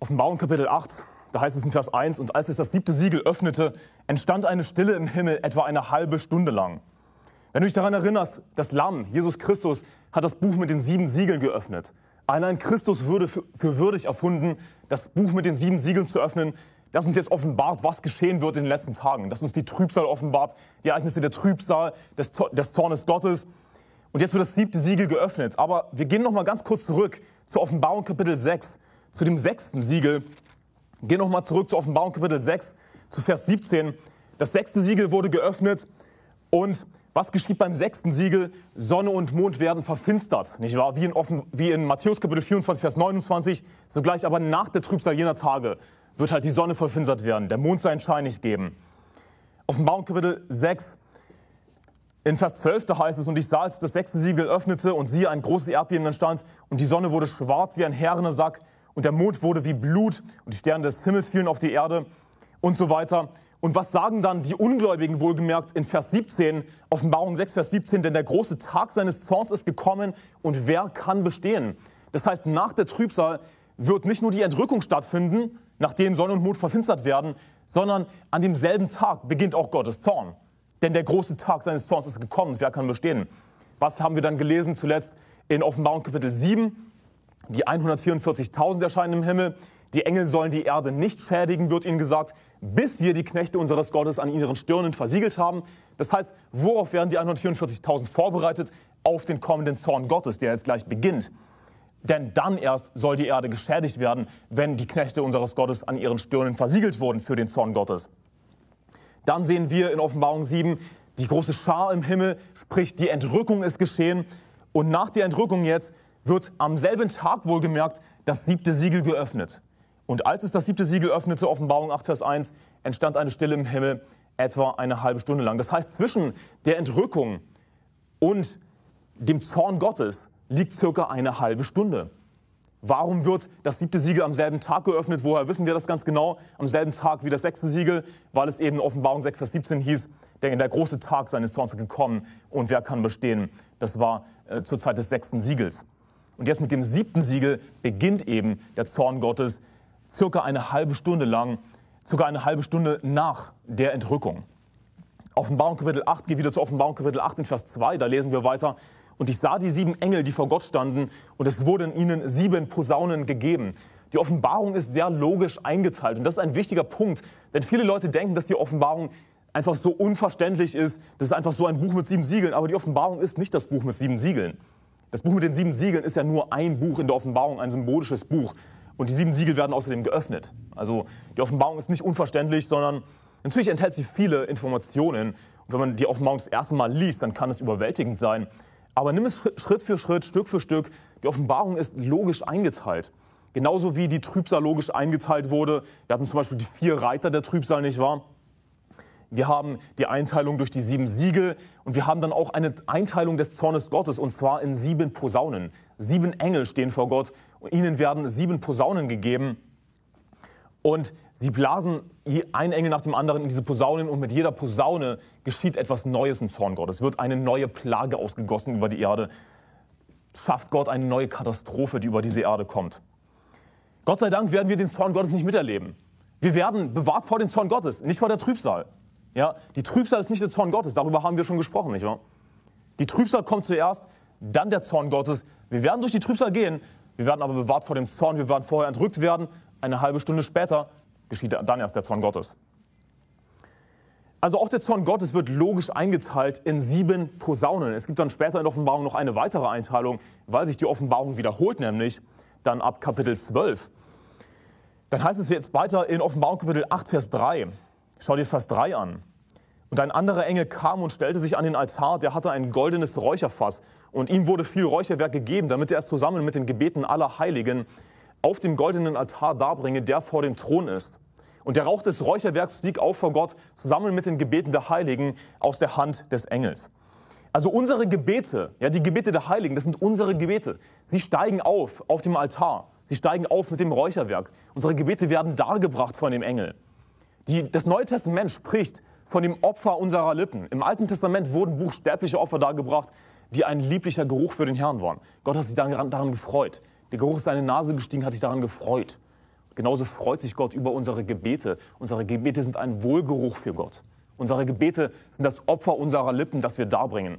Offenbarung Kapitel 8, da heißt es in Vers 1, und als es das siebte Siegel öffnete, entstand eine Stille im Himmel etwa eine halbe Stunde lang. Wenn du dich daran erinnerst, das Lamm, Jesus Christus, hat das Buch mit den sieben Siegeln geöffnet. Allein Christus würde für, für würdig erfunden, das Buch mit den sieben Siegeln zu öffnen, das uns jetzt offenbart, was geschehen wird in den letzten Tagen. Das uns die Trübsal offenbart, die Ereignisse der Trübsal, des, des Zornes Gottes. Und jetzt wird das siebte Siegel geöffnet. Aber wir gehen noch mal ganz kurz zurück zur Offenbarung Kapitel 6, zu dem sechsten Siegel. Gehen noch mal zurück zur Offenbarung Kapitel 6, zu Vers 17. Das sechste Siegel wurde geöffnet und was geschieht beim sechsten Siegel? Sonne und Mond werden verfinstert, nicht wahr? Wie in, Offen, wie in Matthäus Kapitel 24, Vers 29. Sogleich aber nach der Trübsal jener Tage wird halt die Sonne verfinstert werden, der Mond seinen Schein nicht geben. Offenbarung Kapitel 6, in Vers 12, da heißt es, und ich sah, als das sechste Siegel öffnete und siehe, ein großes Erdbeben entstand und die Sonne wurde schwarz wie ein herrener Sack und der Mond wurde wie Blut und die Sterne des Himmels fielen auf die Erde und so weiter. Und was sagen dann die Ungläubigen wohlgemerkt in Vers 17, Offenbarung 6, Vers 17, denn der große Tag seines Zorns ist gekommen und wer kann bestehen? Das heißt, nach der Trübsal wird nicht nur die Entrückung stattfinden, nachdem Sonne und Mond verfinstert werden, sondern an demselben Tag beginnt auch Gottes Zorn. Denn der große Tag seines Zorns ist gekommen, wer kann bestehen? Was haben wir dann gelesen zuletzt in Offenbarung Kapitel 7? Die 144.000 erscheinen im Himmel. Die Engel sollen die Erde nicht schädigen, wird ihnen gesagt, bis wir die Knechte unseres Gottes an ihren Stirnen versiegelt haben. Das heißt, worauf werden die 144.000 vorbereitet? Auf den kommenden Zorn Gottes, der jetzt gleich beginnt. Denn dann erst soll die Erde geschädigt werden, wenn die Knechte unseres Gottes an ihren Stirnen versiegelt wurden für den Zorn Gottes. Dann sehen wir in Offenbarung 7 die große Schar im Himmel, sprich die Entrückung ist geschehen. Und nach der Entrückung jetzt wird am selben Tag wohlgemerkt das siebte Siegel geöffnet. Und als es das siebte Siegel öffnete, Offenbarung 8, Vers 1, entstand eine Stille im Himmel etwa eine halbe Stunde lang. Das heißt, zwischen der Entrückung und dem Zorn Gottes liegt circa eine halbe Stunde. Warum wird das siebte Siegel am selben Tag geöffnet? Woher wissen wir das ganz genau? Am selben Tag wie das sechste Siegel, weil es eben Offenbarung 6, Vers 17 hieß, denn der große Tag seines Zorns gekommen und wer kann bestehen? Das war äh, zur Zeit des sechsten Siegels. Und jetzt mit dem siebten Siegel beginnt eben der Zorn Gottes circa eine halbe Stunde lang, circa eine halbe Stunde nach der Entrückung. Offenbarung Kapitel 8, geht wieder zu Offenbarung Kapitel 8 in Vers 2, da lesen wir weiter. Und ich sah die sieben Engel, die vor Gott standen, und es wurden ihnen sieben Posaunen gegeben. Die Offenbarung ist sehr logisch eingeteilt. Und das ist ein wichtiger Punkt, denn viele Leute denken, dass die Offenbarung einfach so unverständlich ist. Das ist einfach so ein Buch mit sieben Siegeln. Aber die Offenbarung ist nicht das Buch mit sieben Siegeln. Das Buch mit den sieben Siegeln ist ja nur ein Buch in der Offenbarung, ein symbolisches Buch. Und die sieben Siegel werden außerdem geöffnet. Also die Offenbarung ist nicht unverständlich, sondern natürlich enthält sie viele Informationen. Und wenn man die Offenbarung das erste Mal liest, dann kann es überwältigend sein. Aber nimm es Schritt für Schritt, Stück für Stück. Die Offenbarung ist logisch eingeteilt. Genauso wie die Trübsal logisch eingeteilt wurde. Wir hatten zum Beispiel die vier Reiter der Trübsal, nicht wahr? Wir haben die Einteilung durch die sieben Siegel und wir haben dann auch eine Einteilung des Zornes Gottes und zwar in sieben Posaunen. Sieben Engel stehen vor Gott und ihnen werden sieben Posaunen gegeben. Und sie blasen ein Engel nach dem anderen in diese Posaunen und mit jeder Posaune geschieht etwas Neues im Zorn Gottes. Es wird eine neue Plage ausgegossen über die Erde. Schafft Gott eine neue Katastrophe, die über diese Erde kommt. Gott sei Dank werden wir den Zorn Gottes nicht miterleben. Wir werden bewahrt vor dem Zorn Gottes, nicht vor der Trübsal. Ja, die Trübsal ist nicht der Zorn Gottes, darüber haben wir schon gesprochen, nicht wahr? Die Trübsal kommt zuerst, dann der Zorn Gottes. Wir werden durch die Trübsal gehen, wir werden aber bewahrt vor dem Zorn, wir werden vorher entrückt werden, eine halbe Stunde später geschieht dann erst der Zorn Gottes. Also auch der Zorn Gottes wird logisch eingeteilt in sieben Posaunen. Es gibt dann später in der Offenbarung noch eine weitere Einteilung, weil sich die Offenbarung wiederholt, nämlich dann ab Kapitel 12. Dann heißt es jetzt weiter in Offenbarung Kapitel 8, Vers 3. Schau dir Vers 3 an. Und ein anderer Engel kam und stellte sich an den Altar, der hatte ein goldenes Räucherfass. Und ihm wurde viel Räucherwerk gegeben, damit er es zusammen mit den Gebeten aller Heiligen auf dem goldenen Altar darbringe, der vor dem Thron ist. Und der Rauch des Räucherwerks stieg auf vor Gott, zusammen mit den Gebeten der Heiligen aus der Hand des Engels. Also unsere Gebete, ja, die Gebete der Heiligen, das sind unsere Gebete. Sie steigen auf auf dem Altar. Sie steigen auf mit dem Räucherwerk. Unsere Gebete werden dargebracht von dem Engel. Die, das Neue Testament spricht von dem Opfer unserer Lippen. Im Alten Testament wurden buchstäbliche Opfer dargebracht, die ein lieblicher Geruch für den Herrn waren. Gott hat sich daran, daran gefreut. Der Geruch ist seine Nase gestiegen, hat sich daran gefreut. genauso freut sich Gott über unsere Gebete. Unsere Gebete sind ein Wohlgeruch für Gott. Unsere Gebete sind das Opfer unserer Lippen, das wir darbringen.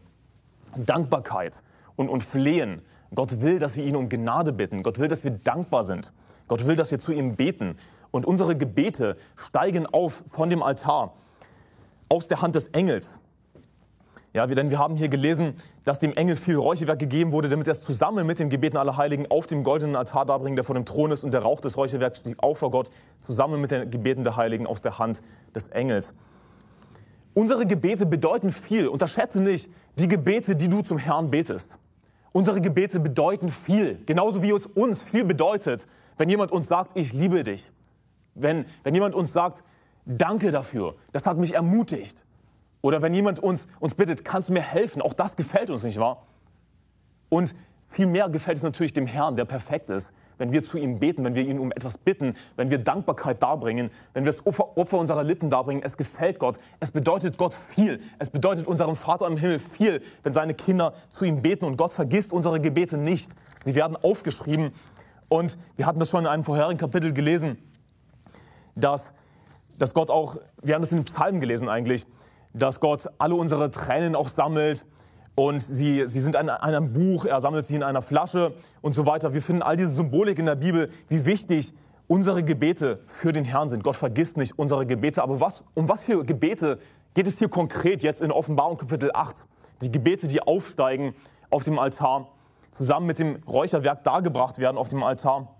Dankbarkeit und, und Flehen. Gott will, dass wir ihn um Gnade bitten. Gott will, dass wir dankbar sind. Gott will, dass wir zu ihm beten. Und unsere Gebete steigen auf von dem Altar aus der Hand des Engels. Ja, denn wir haben hier gelesen, dass dem Engel viel Räucherwerk gegeben wurde, damit er es zusammen mit den Gebeten aller Heiligen auf dem goldenen Altar darbringt, der vor dem Thron ist. Und der Rauch des Räucherwerks stieg auch vor Gott, zusammen mit den Gebeten der Heiligen aus der Hand des Engels. Unsere Gebete bedeuten viel. Unterschätze nicht die Gebete, die du zum Herrn betest. Unsere Gebete bedeuten viel, genauso wie es uns viel bedeutet, wenn jemand uns sagt, ich liebe dich. Wenn, wenn jemand uns sagt, danke dafür, das hat mich ermutigt. Oder wenn jemand uns, uns bittet, kannst du mir helfen? Auch das gefällt uns, nicht wahr? Und viel mehr gefällt es natürlich dem Herrn, der perfekt ist, wenn wir zu ihm beten, wenn wir ihn um etwas bitten, wenn wir Dankbarkeit darbringen, wenn wir das Opfer, Opfer unserer Lippen darbringen. Es gefällt Gott. Es bedeutet Gott viel. Es bedeutet unserem Vater im Himmel viel, wenn seine Kinder zu ihm beten. Und Gott vergisst unsere Gebete nicht. Sie werden aufgeschrieben. Und wir hatten das schon in einem vorherigen Kapitel gelesen, dass, dass Gott auch, wir haben das in den Psalmen gelesen eigentlich, dass Gott alle unsere Tränen auch sammelt und sie, sie sind in einem Buch, er sammelt sie in einer Flasche und so weiter. Wir finden all diese Symbolik in der Bibel, wie wichtig unsere Gebete für den Herrn sind. Gott vergisst nicht unsere Gebete. Aber was, um was für Gebete geht es hier konkret jetzt in Offenbarung Kapitel 8? Die Gebete, die aufsteigen auf dem Altar, zusammen mit dem Räucherwerk dargebracht werden auf dem Altar.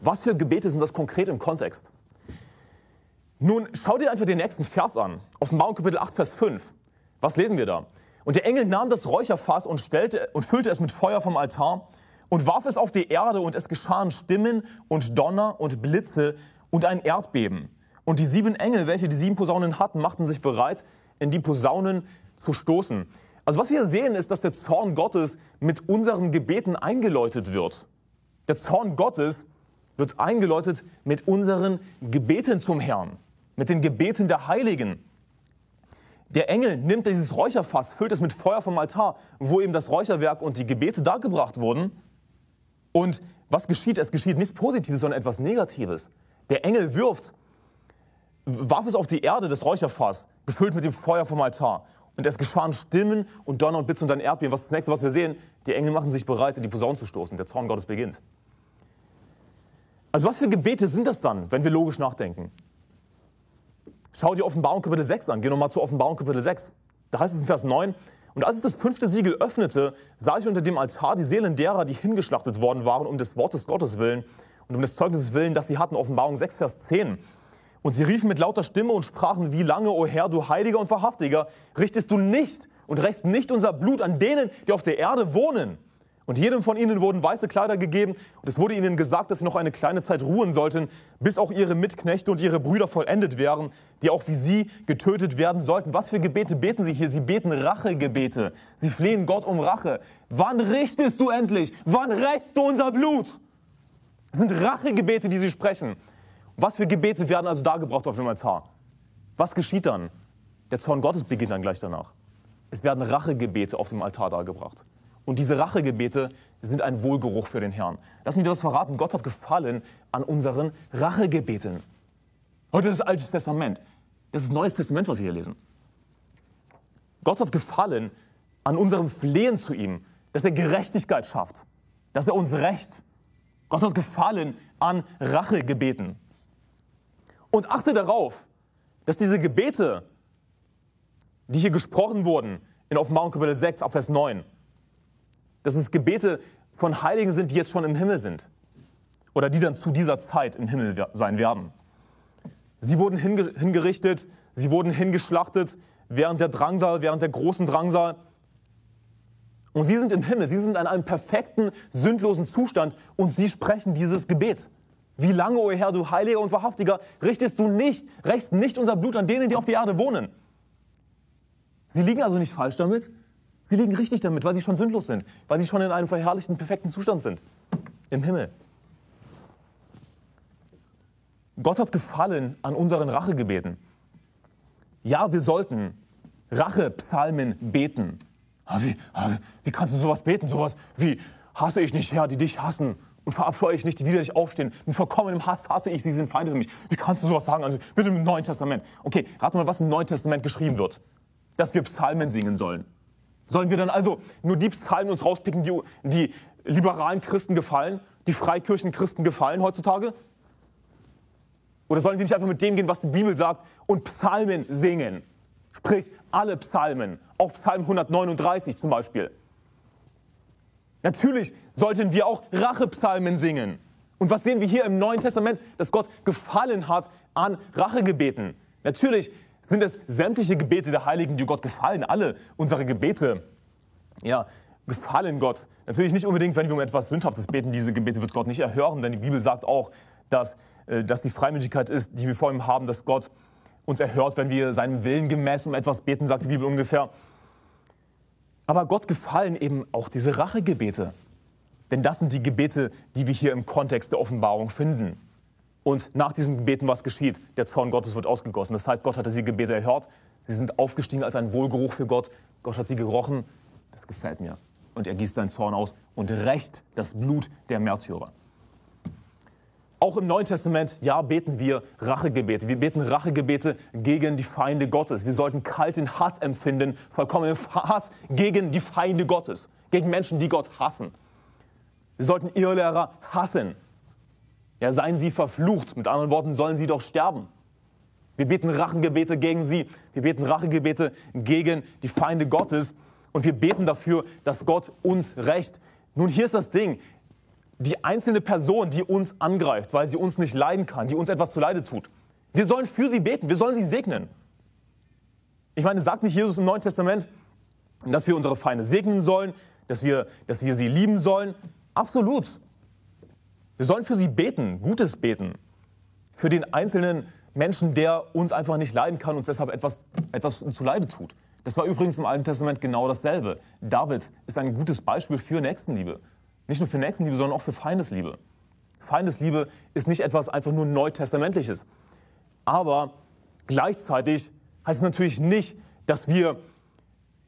Was für Gebete sind das konkret im Kontext? Nun, schau dir einfach den nächsten Vers an. Offenbarung Kapitel 8, Vers 5. Was lesen wir da? Und der Engel nahm das Räucherfass und, stellte, und füllte es mit Feuer vom Altar und warf es auf die Erde und es geschahen Stimmen und Donner und Blitze und ein Erdbeben. Und die sieben Engel, welche die sieben Posaunen hatten, machten sich bereit, in die Posaunen zu stoßen. Also was wir sehen ist, dass der Zorn Gottes mit unseren Gebeten eingeläutet wird. Der Zorn Gottes wird eingeläutet mit unseren Gebeten zum Herrn mit den Gebeten der Heiligen. Der Engel nimmt dieses Räucherfass, füllt es mit Feuer vom Altar, wo eben das Räucherwerk und die Gebete dargebracht wurden. Und was geschieht? Es geschieht nichts Positives, sondern etwas Negatives. Der Engel wirft, warf es auf die Erde, das Räucherfass, gefüllt mit dem Feuer vom Altar. Und es geschahen Stimmen und Donner und Blitz und dann Erdbeben. Was ist das nächste, was wir sehen? Die Engel machen sich bereit, in die Posaunen zu stoßen. Der Zorn Gottes beginnt. Also was für Gebete sind das dann, wenn wir logisch nachdenken? Schau dir Offenbarung Kapitel 6 an. Geh nochmal zu Offenbarung Kapitel 6. Da heißt es in Vers 9, und als es das fünfte Siegel öffnete, sah ich unter dem Altar die Seelen derer, die hingeschlachtet worden waren, um des Wortes Gottes willen und um des Zeugnisses willen, das sie hatten. Offenbarung 6, Vers 10. Und sie riefen mit lauter Stimme und sprachen, wie lange, o Herr, du Heiliger und Wahrhaftiger, richtest du nicht und rächst nicht unser Blut an denen, die auf der Erde wohnen. Und jedem von ihnen wurden weiße Kleider gegeben und es wurde ihnen gesagt, dass sie noch eine kleine Zeit ruhen sollten, bis auch ihre Mitknechte und ihre Brüder vollendet wären, die auch wie sie getötet werden sollten. Was für Gebete beten sie hier? Sie beten Rachegebete. Sie flehen Gott um Rache. Wann richtest du endlich? Wann rächst du unser Blut? Das sind Rachegebete, die sie sprechen. Was für Gebete werden also da gebraucht auf dem Altar? Was geschieht dann? Der Zorn Gottes beginnt dann gleich danach. Es werden Rachegebete auf dem Altar dargebracht. Und diese Rachegebete sind ein Wohlgeruch für den Herrn. Lass mich dir was verraten. Gott hat gefallen an unseren Rachegebeten. Heute ist das Alte Testament. Das ist das Neues Testament, was wir hier lesen. Gott hat gefallen an unserem Flehen zu ihm, dass er Gerechtigkeit schafft, dass er uns rächt. Gott hat gefallen an Rachegebeten. Und achte darauf, dass diese Gebete, die hier gesprochen wurden, in Offenbarung Kapitel 6, Abvers 9, dass es Gebete von Heiligen sind, die jetzt schon im Himmel sind oder die dann zu dieser Zeit im Himmel sein werden. Sie wurden hingerichtet, sie wurden hingeschlachtet während der Drangsal, während der großen Drangsal. Und sie sind im Himmel, sie sind in einem perfekten, sündlosen Zustand und sie sprechen dieses Gebet. Wie lange, o oh Herr, du Heiliger und Wahrhaftiger, richtest du nicht, rächst nicht unser Blut an denen, die auf der Erde wohnen? Sie liegen also nicht falsch damit, Sie liegen richtig damit, weil sie schon sündlos sind, weil sie schon in einem verherrlichten, perfekten Zustand sind. Im Himmel. Gott hat gefallen an unseren Rachegebeten. Ja, wir sollten Rachepsalmen beten. Ah, wie, ah, wie kannst du sowas beten? Sowas wie, hasse ich nicht, Herr, die dich hassen. und verabscheue ich nicht, die wieder sich aufstehen. Mit vollkommenem Hass hasse ich sie, sind Feinde für mich. Wie kannst du sowas sagen? Also bitte im Neuen Testament. Okay, rate mal, was im Neuen Testament geschrieben wird. Dass wir Psalmen singen sollen. Sollen wir dann also nur die Psalmen uns rauspicken, die, die liberalen Christen gefallen, die Freikirchenchristen gefallen heutzutage? Oder sollen wir nicht einfach mit dem gehen, was die Bibel sagt und Psalmen singen? Sprich, alle Psalmen, auch Psalm 139 zum Beispiel. Natürlich sollten wir auch Rachepsalmen singen. Und was sehen wir hier im Neuen Testament? Dass Gott gefallen hat an Rachegebeten. Natürlich sind es sämtliche Gebete der Heiligen, die Gott gefallen. Alle unsere Gebete, ja, gefallen Gott. Natürlich nicht unbedingt, wenn wir um etwas Sündhaftes beten. Diese Gebete wird Gott nicht erhören, denn die Bibel sagt auch, dass, äh, dass die Freimütigkeit ist, die wir vor ihm haben, dass Gott uns erhört, wenn wir seinem Willen gemäß um etwas beten, sagt die Bibel ungefähr. Aber Gott gefallen eben auch diese Rachegebete. Denn das sind die Gebete, die wir hier im Kontext der Offenbarung finden. Und nach diesen Gebeten, was geschieht? Der Zorn Gottes wird ausgegossen. Das heißt, Gott hat diese Gebete erhört. Sie sind aufgestiegen als ein Wohlgeruch für Gott. Gott hat sie gerochen. Das gefällt mir. Und er gießt seinen Zorn aus und rächt das Blut der Märtyrer. Auch im Neuen Testament, ja, beten wir Rachegebete. Wir beten Rachegebete gegen die Feinde Gottes. Wir sollten kalten Hass empfinden, vollkommenen Hass gegen die Feinde Gottes, gegen Menschen, die Gott hassen. Wir sollten Irrlehrer hassen. Ja, seien sie verflucht. Mit anderen Worten, sollen sie doch sterben. Wir beten Rachegebete gegen sie. Wir beten Rachegebete gegen die Feinde Gottes. Und wir beten dafür, dass Gott uns rächt. Nun, hier ist das Ding die einzelne Person, die uns angreift, weil sie uns nicht leiden kann, die uns etwas zu Leide tut. Wir sollen für sie beten, wir sollen sie segnen. Ich meine, sagt nicht Jesus im Neuen Testament, dass wir unsere Feinde segnen sollen, dass wir, dass wir sie lieben sollen? Absolut. Wir sollen für sie beten, Gutes beten. Für den einzelnen Menschen, der uns einfach nicht leiden kann, uns deshalb etwas, etwas zu Leide tut. Das war übrigens im Alten Testament genau dasselbe. David ist ein gutes Beispiel für Nächstenliebe. Nicht nur für Nächstenliebe, sondern auch für Feindesliebe. Feindesliebe ist nicht etwas einfach nur Neutestamentliches. Aber gleichzeitig heißt es natürlich nicht, dass wir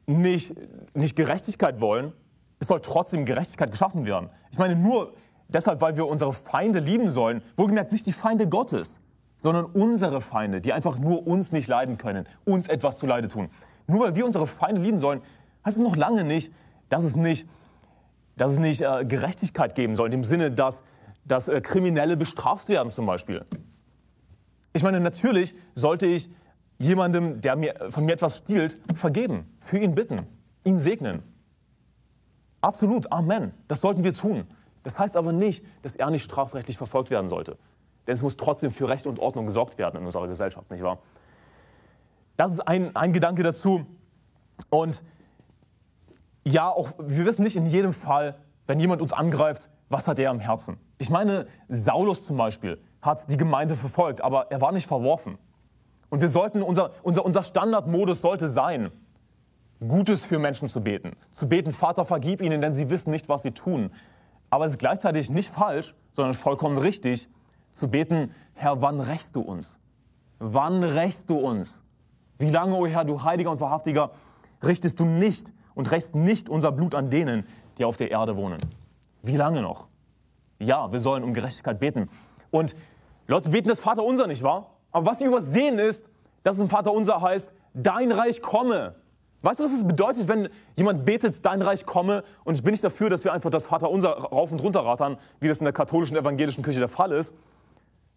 nicht, nicht Gerechtigkeit wollen. Es soll trotzdem Gerechtigkeit geschaffen werden. Ich meine, nur deshalb, weil wir unsere Feinde lieben sollen, wohlgemerkt nicht die Feinde Gottes, sondern unsere Feinde, die einfach nur uns nicht leiden können, uns etwas zu Leide tun. Nur weil wir unsere Feinde lieben sollen, heißt es noch lange nicht, dass es nicht dass es nicht äh, Gerechtigkeit geben soll, im Sinne, dass, dass äh, Kriminelle bestraft werden zum Beispiel. Ich meine, natürlich sollte ich jemandem, der mir, von mir etwas stiehlt, vergeben, für ihn bitten, ihn segnen. Absolut, Amen. Das sollten wir tun. Das heißt aber nicht, dass er nicht strafrechtlich verfolgt werden sollte. Denn es muss trotzdem für Recht und Ordnung gesorgt werden in unserer Gesellschaft, nicht wahr? Das ist ein, ein Gedanke dazu. Und ja, auch wir wissen nicht in jedem Fall, wenn jemand uns angreift, was hat er am Herzen. Ich meine, Saulus zum Beispiel hat die Gemeinde verfolgt, aber er war nicht verworfen. Und wir sollten, unser, unser, unser Standardmodus sollte sein, Gutes für Menschen zu beten. Zu beten, Vater, vergib ihnen, denn sie wissen nicht, was sie tun. Aber es ist gleichzeitig nicht falsch, sondern vollkommen richtig, zu beten, Herr, wann rächst du uns? Wann rächst du uns? Wie lange, o oh Herr, du Heiliger und Wahrhaftiger, richtest du nicht und rächst nicht unser Blut an denen, die auf der Erde wohnen. Wie lange noch? Ja, wir sollen um Gerechtigkeit beten. Und Leute beten das Vaterunser, nicht wahr? Aber was sie übersehen ist, dass es im Vaterunser heißt, dein Reich komme. Weißt du, was es bedeutet, wenn jemand betet, dein Reich komme? Und ich bin nicht dafür, dass wir einfach das Vaterunser rauf und runter rattern, wie das in der katholischen evangelischen Kirche der Fall ist.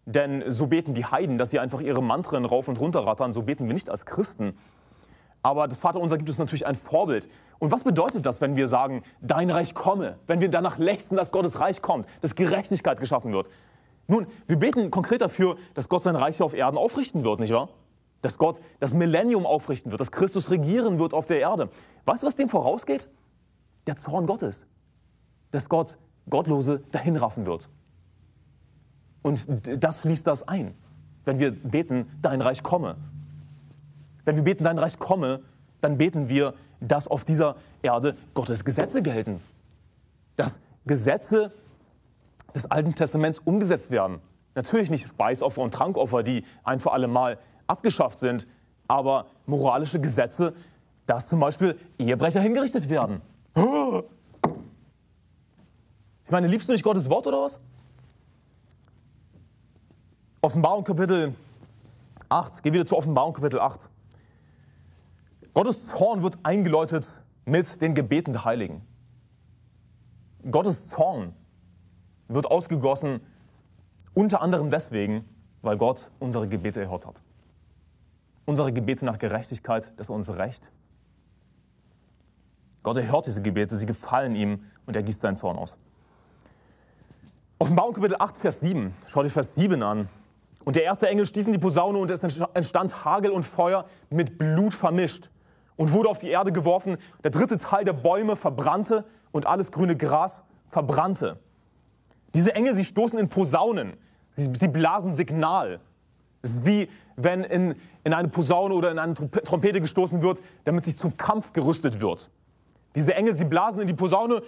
Denn so beten die Heiden, dass sie einfach ihre Mantren rauf und runter rattern. So beten wir nicht als Christen. Aber das Vaterunser gibt uns natürlich ein Vorbild. Und was bedeutet das, wenn wir sagen, dein Reich komme? Wenn wir danach lechzen, dass Gottes Reich kommt, dass Gerechtigkeit geschaffen wird? Nun, wir beten konkret dafür, dass Gott sein Reich hier auf Erden aufrichten wird, nicht wahr? Dass Gott das Millennium aufrichten wird, dass Christus regieren wird auf der Erde. Weißt du, was dem vorausgeht? Der Zorn Gottes. Dass Gott Gottlose dahinraffen wird. Und das schließt das ein, wenn wir beten, dein Reich komme. Wenn wir beten, dein Reich komme, dann beten wir, dass auf dieser Erde Gottes Gesetze gelten. Dass Gesetze des Alten Testaments umgesetzt werden. Natürlich nicht Speisopfer und Trankopfer, die ein für alle Mal abgeschafft sind, aber moralische Gesetze, dass zum Beispiel Ehebrecher hingerichtet werden. Ich meine, liebst du nicht Gottes Wort oder was? Offenbarung Kapitel 8, geh wieder zu Offenbarung Kapitel 8. Gottes Zorn wird eingeläutet mit den Gebeten der Heiligen. Gottes Zorn wird ausgegossen unter anderem deswegen, weil Gott unsere Gebete erhört hat. Unsere Gebete nach Gerechtigkeit, das ist unser Recht. Gott erhört diese Gebete, sie gefallen ihm und er gießt seinen Zorn aus. Offenbarung Kapitel 8, Vers 7. Schau dir Vers 7 an. Und der erste Engel stieß in die Posaune und es entstand Hagel und Feuer mit Blut vermischt und wurde auf die Erde geworfen. Der dritte Teil der Bäume verbrannte und alles grüne Gras verbrannte. Diese Engel, sie stoßen in Posaunen. Sie, sie blasen Signal. Es ist wie wenn in, in eine Posaune oder in eine Trompete gestoßen wird, damit sich zum Kampf gerüstet wird. Diese Engel, sie blasen in die Posaune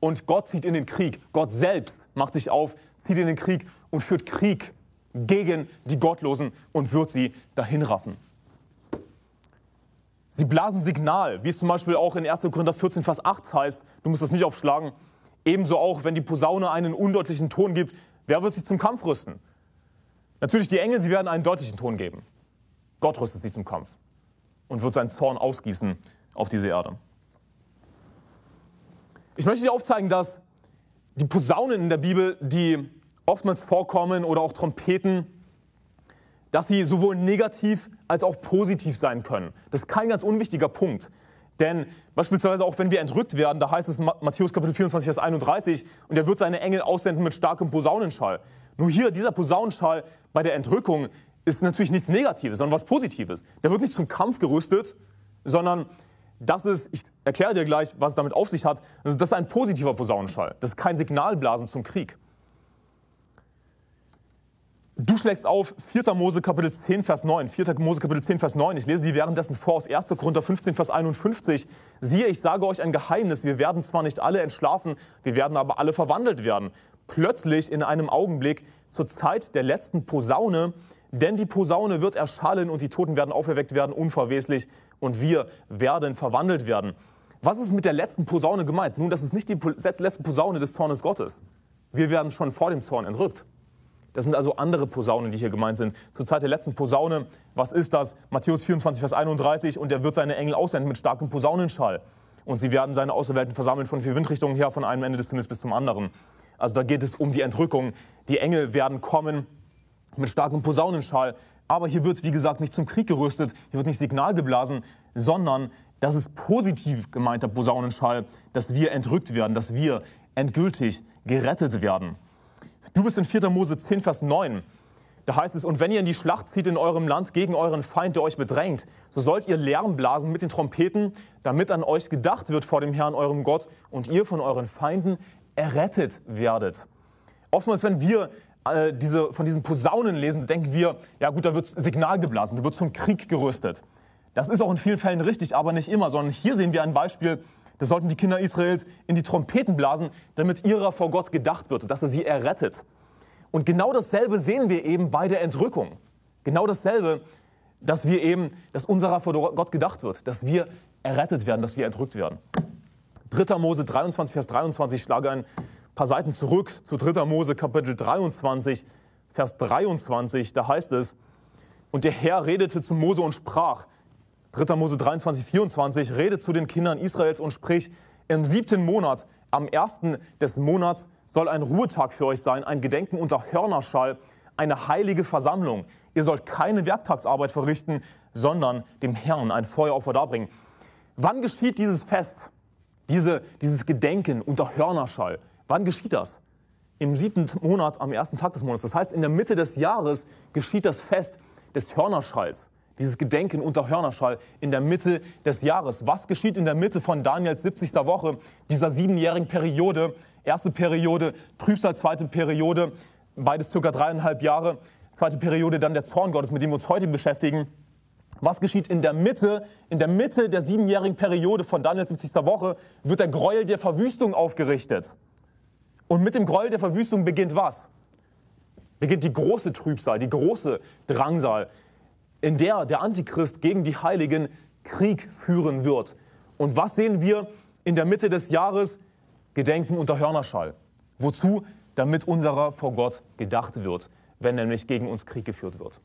und Gott zieht in den Krieg. Gott selbst macht sich auf, zieht in den Krieg und führt Krieg gegen die Gottlosen und wird sie dahinraffen. Sie blasen Signal, wie es zum Beispiel auch in 1. Korinther 14, Vers 8 heißt. Du musst das nicht aufschlagen. Ebenso auch, wenn die Posaune einen undeutlichen Ton gibt, wer wird sich zum Kampf rüsten? Natürlich die Engel, sie werden einen deutlichen Ton geben. Gott rüstet sich zum Kampf und wird seinen Zorn ausgießen auf diese Erde. Ich möchte dir aufzeigen, dass die Posaunen in der Bibel, die oftmals vorkommen oder auch Trompeten, dass sie sowohl negativ als auch positiv sein können. Das ist kein ganz unwichtiger Punkt. Denn beispielsweise auch wenn wir entrückt werden, da heißt es in Matthäus Kapitel 24, Vers 31, und er wird seine Engel aussenden mit starkem Posaunenschall. Nur hier, dieser Posaunenschall bei der Entrückung ist natürlich nichts Negatives, sondern was Positives. Der wird nicht zum Kampf gerüstet, sondern das ist, ich erkläre dir gleich, was es damit auf sich hat, das ist ein positiver Posaunenschall. Das ist kein Signalblasen zum Krieg. Du schlägst auf 4. Mose Kapitel 10, Vers 9. 4. Mose Kapitel 10, Vers 9. Ich lese die währenddessen vor aus 1. Korinther 15, Vers 51. Siehe, ich sage euch ein Geheimnis. Wir werden zwar nicht alle entschlafen, wir werden aber alle verwandelt werden. Plötzlich in einem Augenblick zur Zeit der letzten Posaune. Denn die Posaune wird erschallen und die Toten werden auferweckt werden, unverweslich. Und wir werden verwandelt werden. Was ist mit der letzten Posaune gemeint? Nun, das ist nicht die letzte Posaune des Zornes Gottes. Wir werden schon vor dem Zorn entrückt. Das sind also andere Posaunen, die hier gemeint sind. Zur Zeit der letzten Posaune, was ist das? Matthäus 24, Vers 31, und er wird seine Engel aussenden mit starkem Posaunenschall. Und sie werden seine Auserwählten versammeln von vier Windrichtungen her, von einem Ende des Himmels bis zum anderen. Also da geht es um die Entrückung. Die Engel werden kommen mit starkem Posaunenschall. Aber hier wird, wie gesagt, nicht zum Krieg gerüstet, hier wird nicht Signal geblasen, sondern das ist positiv gemeinter Posaunenschall, dass wir entrückt werden, dass wir endgültig gerettet werden. Du bist in 4. Mose 10, Vers 9. Da heißt es, und wenn ihr in die Schlacht zieht in eurem Land gegen euren Feind, der euch bedrängt, so sollt ihr Lärm blasen mit den Trompeten, damit an euch gedacht wird vor dem Herrn, eurem Gott, und ihr von euren Feinden errettet werdet. Oftmals, wenn wir äh, diese, von diesen Posaunen lesen, denken wir, ja gut, da wird Signal geblasen, da wird zum Krieg gerüstet. Das ist auch in vielen Fällen richtig, aber nicht immer, sondern hier sehen wir ein Beispiel, das sollten die Kinder Israels in die Trompeten blasen, damit ihrer vor Gott gedacht wird dass er sie errettet. Und genau dasselbe sehen wir eben bei der Entrückung. Genau dasselbe, dass wir eben, dass unserer vor Gott gedacht wird, dass wir errettet werden, dass wir entrückt werden. 3. Mose 23, Vers 23, schlage ein paar Seiten zurück zu 3. Mose Kapitel 23, Vers 23, da heißt es, und der Herr redete zu Mose und sprach, 3. Mose 23, 24, rede zu den Kindern Israels und sprich, im siebten Monat, am ersten des Monats, soll ein Ruhetag für euch sein, ein Gedenken unter Hörnerschall, eine heilige Versammlung. Ihr sollt keine Werktagsarbeit verrichten, sondern dem Herrn ein Feueropfer darbringen. Wann geschieht dieses Fest, diese, dieses Gedenken unter Hörnerschall? Wann geschieht das? Im siebten Monat, am ersten Tag des Monats. Das heißt, in der Mitte des Jahres geschieht das Fest des Hörnerschalls dieses Gedenken unter Hörnerschall in der Mitte des Jahres. Was geschieht in der Mitte von Daniels 70. Woche, dieser siebenjährigen Periode? Erste Periode, Trübsal, zweite Periode, beides circa dreieinhalb Jahre. Zweite Periode dann der Zorn Gottes, mit dem wir uns heute beschäftigen. Was geschieht in der Mitte? In der Mitte der siebenjährigen Periode von Daniels 70. Woche wird der Gräuel der Verwüstung aufgerichtet. Und mit dem Gräuel der Verwüstung beginnt was? Beginnt die große Trübsal, die große Drangsal, in der der Antichrist gegen die Heiligen Krieg führen wird. Und was sehen wir in der Mitte des Jahres? Gedenken unter Hörnerschall. Wozu? Damit unserer vor Gott gedacht wird, wenn nämlich gegen uns Krieg geführt wird.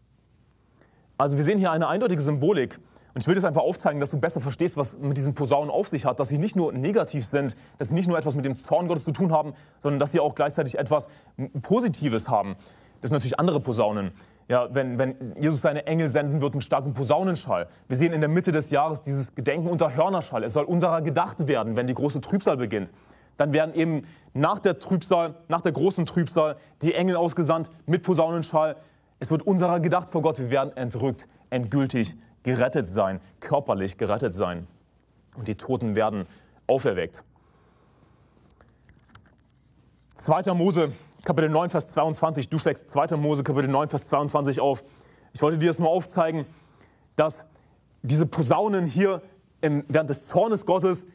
Also wir sehen hier eine eindeutige Symbolik. Und ich will das einfach aufzeigen, dass du besser verstehst, was mit diesen Posaunen auf sich hat, dass sie nicht nur negativ sind, dass sie nicht nur etwas mit dem Zorn Gottes zu tun haben, sondern dass sie auch gleichzeitig etwas Positives haben. Das sind natürlich andere Posaunen. Ja, wenn, wenn Jesus seine Engel senden wird mit starkem Posaunenschall. Wir sehen in der Mitte des Jahres dieses Gedenken unter Hörnerschall. Es soll unserer gedacht werden, wenn die große Trübsal beginnt. Dann werden eben nach der Trübsal, nach der großen Trübsal, die Engel ausgesandt mit Posaunenschall. Es wird unserer gedacht vor Gott. Wir werden entrückt, endgültig gerettet sein, körperlich gerettet sein. Und die Toten werden auferweckt. 2. Mose Kapitel 9, Vers 22. Du schlägst 2. Mose, Kapitel 9, Vers 22 auf. Ich wollte dir das nur aufzeigen, dass diese Posaunen hier im, während des Zornes Gottes,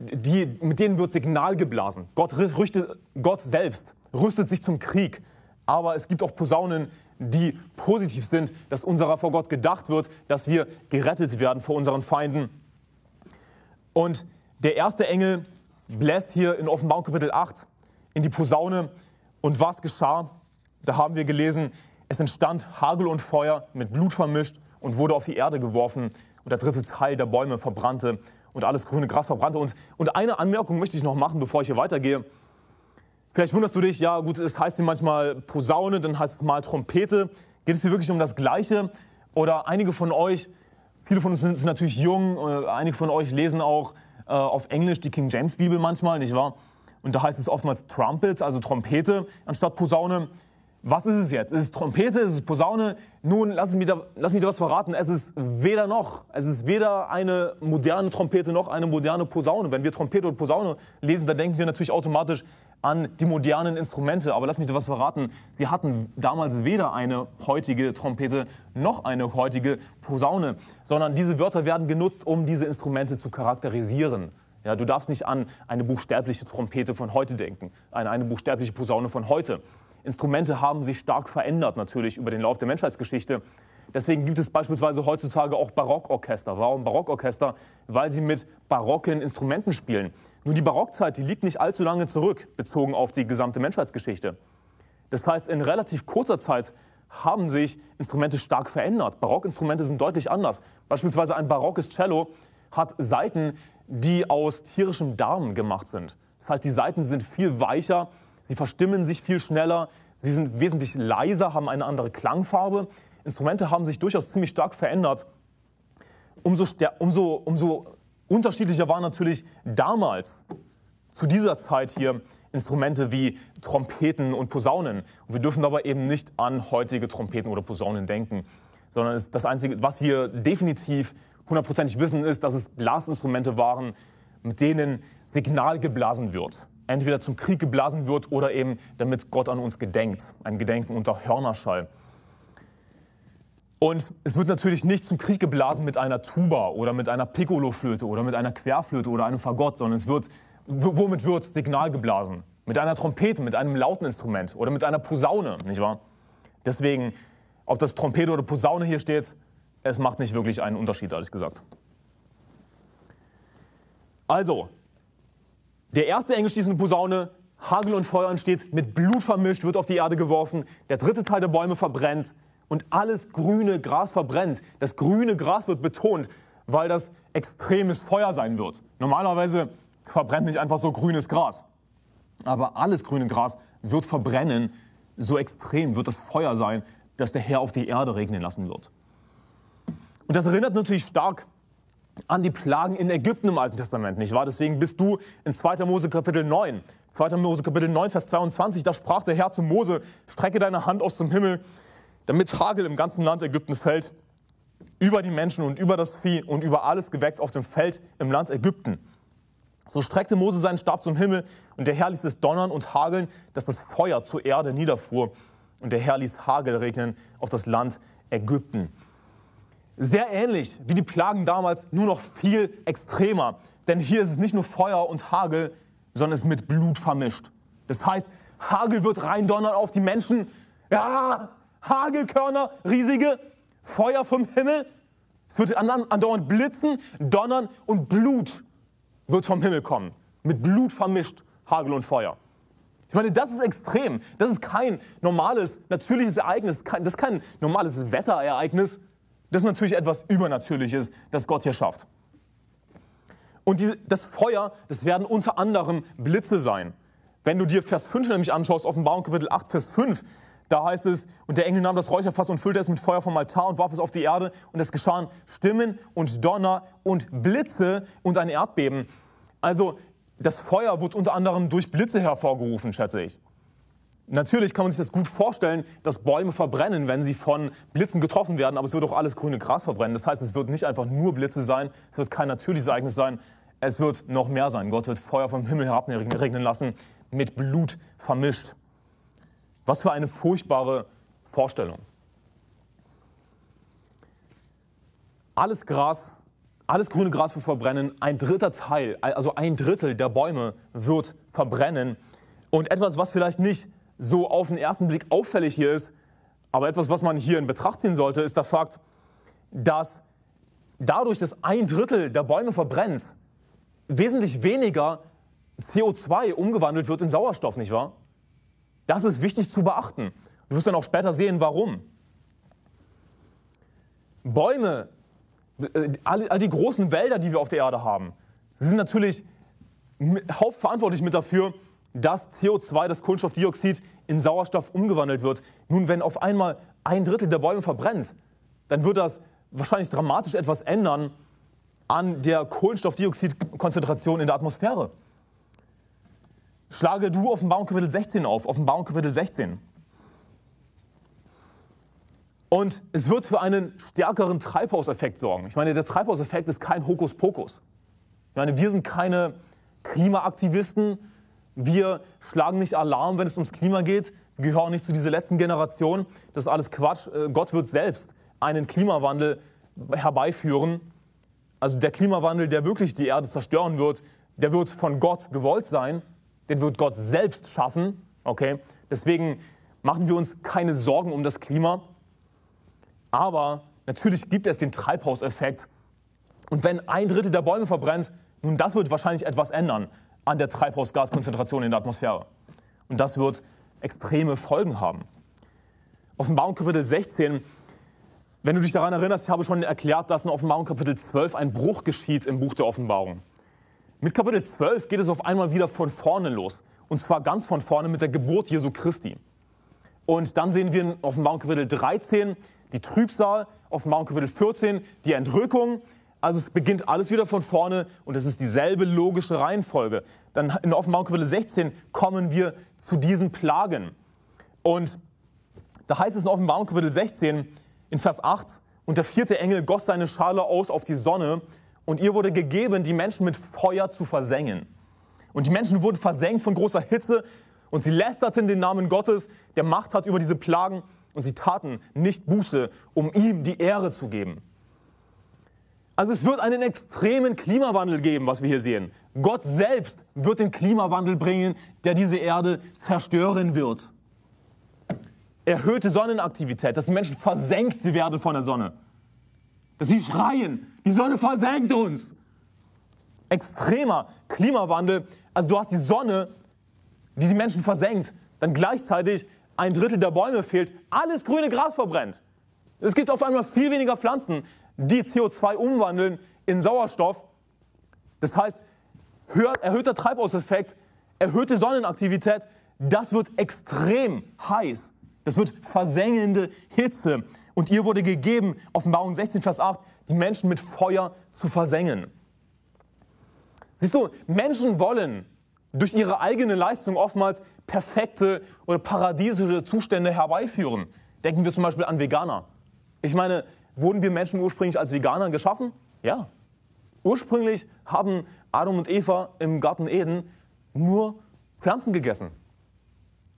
die, mit denen wird Signal geblasen. Gott, rüstet, Gott selbst rüstet sich zum Krieg. Aber es gibt auch Posaunen, die positiv sind, dass unserer vor Gott gedacht wird, dass wir gerettet werden vor unseren Feinden. Und der erste Engel bläst hier in Offenbarung Kapitel 8 in die Posaune und was geschah? Da haben wir gelesen, es entstand Hagel und Feuer mit Blut vermischt und wurde auf die Erde geworfen und der dritte Teil der Bäume verbrannte und alles grüne Gras verbrannte. Und, und eine Anmerkung möchte ich noch machen, bevor ich hier weitergehe. Vielleicht wunderst du dich, ja gut, es heißt hier manchmal Posaune, dann heißt es mal Trompete. Geht es hier wirklich um das Gleiche? Oder einige von euch, viele von uns sind, sind natürlich jung, äh, einige von euch lesen auch äh, auf Englisch die King James Bibel manchmal, nicht wahr? Und da heißt es oftmals Trumpets, also Trompete anstatt Posaune. Was ist es jetzt? Ist es Trompete? Ist es Posaune? Nun, lass mich, da, lass mich da was verraten. Es ist weder noch. Es ist weder eine moderne Trompete noch eine moderne Posaune. Wenn wir Trompete und Posaune lesen, dann denken wir natürlich automatisch an die modernen Instrumente. Aber lass mich da was verraten. Sie hatten damals weder eine heutige Trompete noch eine heutige Posaune, sondern diese Wörter werden genutzt, um diese Instrumente zu charakterisieren. Ja, du darfst nicht an eine buchstäbliche Trompete von heute denken, an eine buchstäbliche Posaune von heute. Instrumente haben sich stark verändert natürlich über den Lauf der Menschheitsgeschichte. Deswegen gibt es beispielsweise heutzutage auch Barockorchester. Warum Barockorchester? Weil sie mit barocken Instrumenten spielen. Nur die Barockzeit, die liegt nicht allzu lange zurück, bezogen auf die gesamte Menschheitsgeschichte. Das heißt, in relativ kurzer Zeit haben sich Instrumente stark verändert. Barockinstrumente sind deutlich anders. Beispielsweise ein barockes Cello hat Saiten, die aus tierischem Darm gemacht sind. Das heißt, die Saiten sind viel weicher, sie verstimmen sich viel schneller, sie sind wesentlich leiser, haben eine andere Klangfarbe. Instrumente haben sich durchaus ziemlich stark verändert. Umso, umso, umso unterschiedlicher waren natürlich damals, zu dieser Zeit hier, Instrumente wie Trompeten und Posaunen. Und wir dürfen dabei eben nicht an heutige Trompeten oder Posaunen denken, sondern das Einzige, was wir definitiv hundertprozentig wissen, ist, dass es Blasinstrumente waren, mit denen Signal geblasen wird. Entweder zum Krieg geblasen wird oder eben damit Gott an uns gedenkt. Ein Gedenken unter Hörnerschall. Und es wird natürlich nicht zum Krieg geblasen mit einer Tuba oder mit einer Piccoloflöte oder mit einer Querflöte oder einem Fagott, sondern es wird, womit wird Signal geblasen? Mit einer Trompete, mit einem lauten Instrument oder mit einer Posaune, nicht wahr? Deswegen, ob das Trompete oder Posaune hier steht, es macht nicht wirklich einen Unterschied, ehrlich gesagt. Also, der erste Engel stieß eine Posaune, Hagel und Feuer entsteht, mit Blut vermischt, wird auf die Erde geworfen, der dritte Teil der Bäume verbrennt und alles grüne Gras verbrennt. Das grüne Gras wird betont, weil das extremes Feuer sein wird. Normalerweise verbrennt nicht einfach so grünes Gras. Aber alles grüne Gras wird verbrennen, so extrem wird das Feuer sein, das der Herr auf die Erde regnen lassen wird. Und das erinnert natürlich stark an die Plagen in Ägypten im Alten Testament, nicht wahr? Deswegen bist du in 2. Mose Kapitel 9. 2. Mose Kapitel 9, Vers 22, da sprach der Herr zu Mose, strecke deine Hand aus dem Himmel, damit Hagel im ganzen Land Ägypten fällt, über die Menschen und über das Vieh und über alles Gewächs auf dem Feld im Land Ägypten. So streckte Mose seinen Stab zum Himmel und der Herr ließ es donnern und hageln, dass das Feuer zur Erde niederfuhr. Und der Herr ließ Hagel regnen auf das Land Ägypten. Sehr ähnlich wie die Plagen damals, nur noch viel extremer. Denn hier ist es nicht nur Feuer und Hagel, sondern es ist mit Blut vermischt. Das heißt, Hagel wird reindonnern auf die Menschen. Ja, Hagelkörner, riesige, Feuer vom Himmel. Es wird andauernd blitzen, donnern und Blut wird vom Himmel kommen. Mit Blut vermischt Hagel und Feuer. Ich meine, das ist extrem. Das ist kein normales, natürliches Ereignis. Das ist kein normales Wetterereignis. Das ist natürlich etwas Übernatürliches, das Gott hier schafft. Und diese, das Feuer, das werden unter anderem Blitze sein. Wenn du dir Vers 5 nämlich anschaust, Offenbarung Kapitel 8, Vers 5, da heißt es, und der Engel nahm das Räucherfass und füllte es mit Feuer vom Altar und warf es auf die Erde. Und es geschahen Stimmen und Donner und Blitze und ein Erdbeben. Also das Feuer wird unter anderem durch Blitze hervorgerufen, schätze ich. Natürlich kann man sich das gut vorstellen, dass Bäume verbrennen, wenn sie von Blitzen getroffen werden, aber es wird auch alles grüne Gras verbrennen. Das heißt, es wird nicht einfach nur Blitze sein, es wird kein natürliches Ereignis sein, es wird noch mehr sein. Gott wird Feuer vom Himmel herabregnen lassen, mit Blut vermischt. Was für eine furchtbare Vorstellung. Alles Gras, alles grüne Gras wird verbrennen, ein dritter Teil, also ein Drittel der Bäume wird verbrennen. Und etwas, was vielleicht nicht so auf den ersten Blick auffällig hier ist, aber etwas, was man hier in Betracht ziehen sollte, ist der Fakt, dass dadurch, dass ein Drittel der Bäume verbrennt, wesentlich weniger CO2 umgewandelt wird in Sauerstoff, nicht wahr? Das ist wichtig zu beachten. Du wirst dann auch später sehen, warum. Bäume, äh, all, die großen Wälder, die wir auf der Erde haben, sind natürlich hauptverantwortlich mit dafür, dass CO2, das Kohlenstoffdioxid, in Sauerstoff umgewandelt wird. Nun, wenn auf einmal ein Drittel der Bäume verbrennt, dann wird das wahrscheinlich dramatisch etwas ändern an der Kohlenstoffdioxidkonzentration in der Atmosphäre. Schlage du Offenbarung Kapitel 16 auf, Offenbarung Kapitel 16. Und es wird für einen stärkeren Treibhauseffekt sorgen. Ich meine, der Treibhauseffekt ist kein Hokuspokus. Ich meine, wir sind keine Klimaaktivisten. Wir schlagen nicht Alarm, wenn es ums Klima geht. Wir gehören nicht zu dieser letzten Generation. Das ist alles Quatsch. Äh, Gott wird selbst einen Klimawandel herbeiführen. Also der Klimawandel, der wirklich die Erde zerstören wird, der wird von Gott gewollt sein den wird Gott selbst schaffen. Okay? Deswegen machen wir uns keine Sorgen um das Klima. Aber natürlich gibt es den Treibhauseffekt. Und wenn ein Drittel der Bäume verbrennt, nun das wird wahrscheinlich etwas ändern an der Treibhausgaskonzentration in der Atmosphäre. Und das wird extreme Folgen haben. Offenbarung Kapitel 16, wenn du dich daran erinnerst, ich habe schon erklärt, dass in Offenbarung Kapitel 12 ein Bruch geschieht im Buch der Offenbarung. Mit Kapitel 12 geht es auf einmal wieder von vorne los. Und zwar ganz von vorne mit der Geburt Jesu Christi. Und dann sehen wir in Offenbarung Kapitel 13 die Trübsal, Offenbarung Kapitel 14 die Entrückung. Also es beginnt alles wieder von vorne und es ist dieselbe logische Reihenfolge. Dann in Offenbarung Kapitel 16 kommen wir zu diesen Plagen. Und da heißt es in Offenbarung Kapitel 16 in Vers 8, und der vierte Engel goss seine Schale aus auf die Sonne und ihr wurde gegeben, die Menschen mit Feuer zu versengen. Und die Menschen wurden versenkt von großer Hitze und sie lästerten den Namen Gottes, der Macht hat über diese Plagen und sie taten nicht Buße, um ihm die Ehre zu geben. Also es wird einen extremen Klimawandel geben, was wir hier sehen. Gott selbst wird den Klimawandel bringen, der diese Erde zerstören wird. Erhöhte Sonnenaktivität, dass die Menschen versenkt werden von der Sonne. Sie schreien, die Sonne versenkt uns. Extremer Klimawandel. Also du hast die Sonne, die die Menschen versenkt, dann gleichzeitig ein Drittel der Bäume fehlt, alles grüne Gras verbrennt. Es gibt auf einmal viel weniger Pflanzen, die CO2 umwandeln in Sauerstoff. Das heißt, erhöhter Treibhauseffekt, erhöhte Sonnenaktivität, das wird extrem heiß. Das wird versengende Hitze. Und ihr wurde gegeben, Offenbarung 16, Vers 8, die Menschen mit Feuer zu versengen. Siehst du, Menschen wollen durch ihre eigene Leistung oftmals perfekte oder paradiesische Zustände herbeiführen. Denken wir zum Beispiel an Veganer. Ich meine, wurden wir Menschen ursprünglich als Veganer geschaffen? Ja. Ursprünglich haben Adam und Eva im Garten Eden nur Pflanzen gegessen.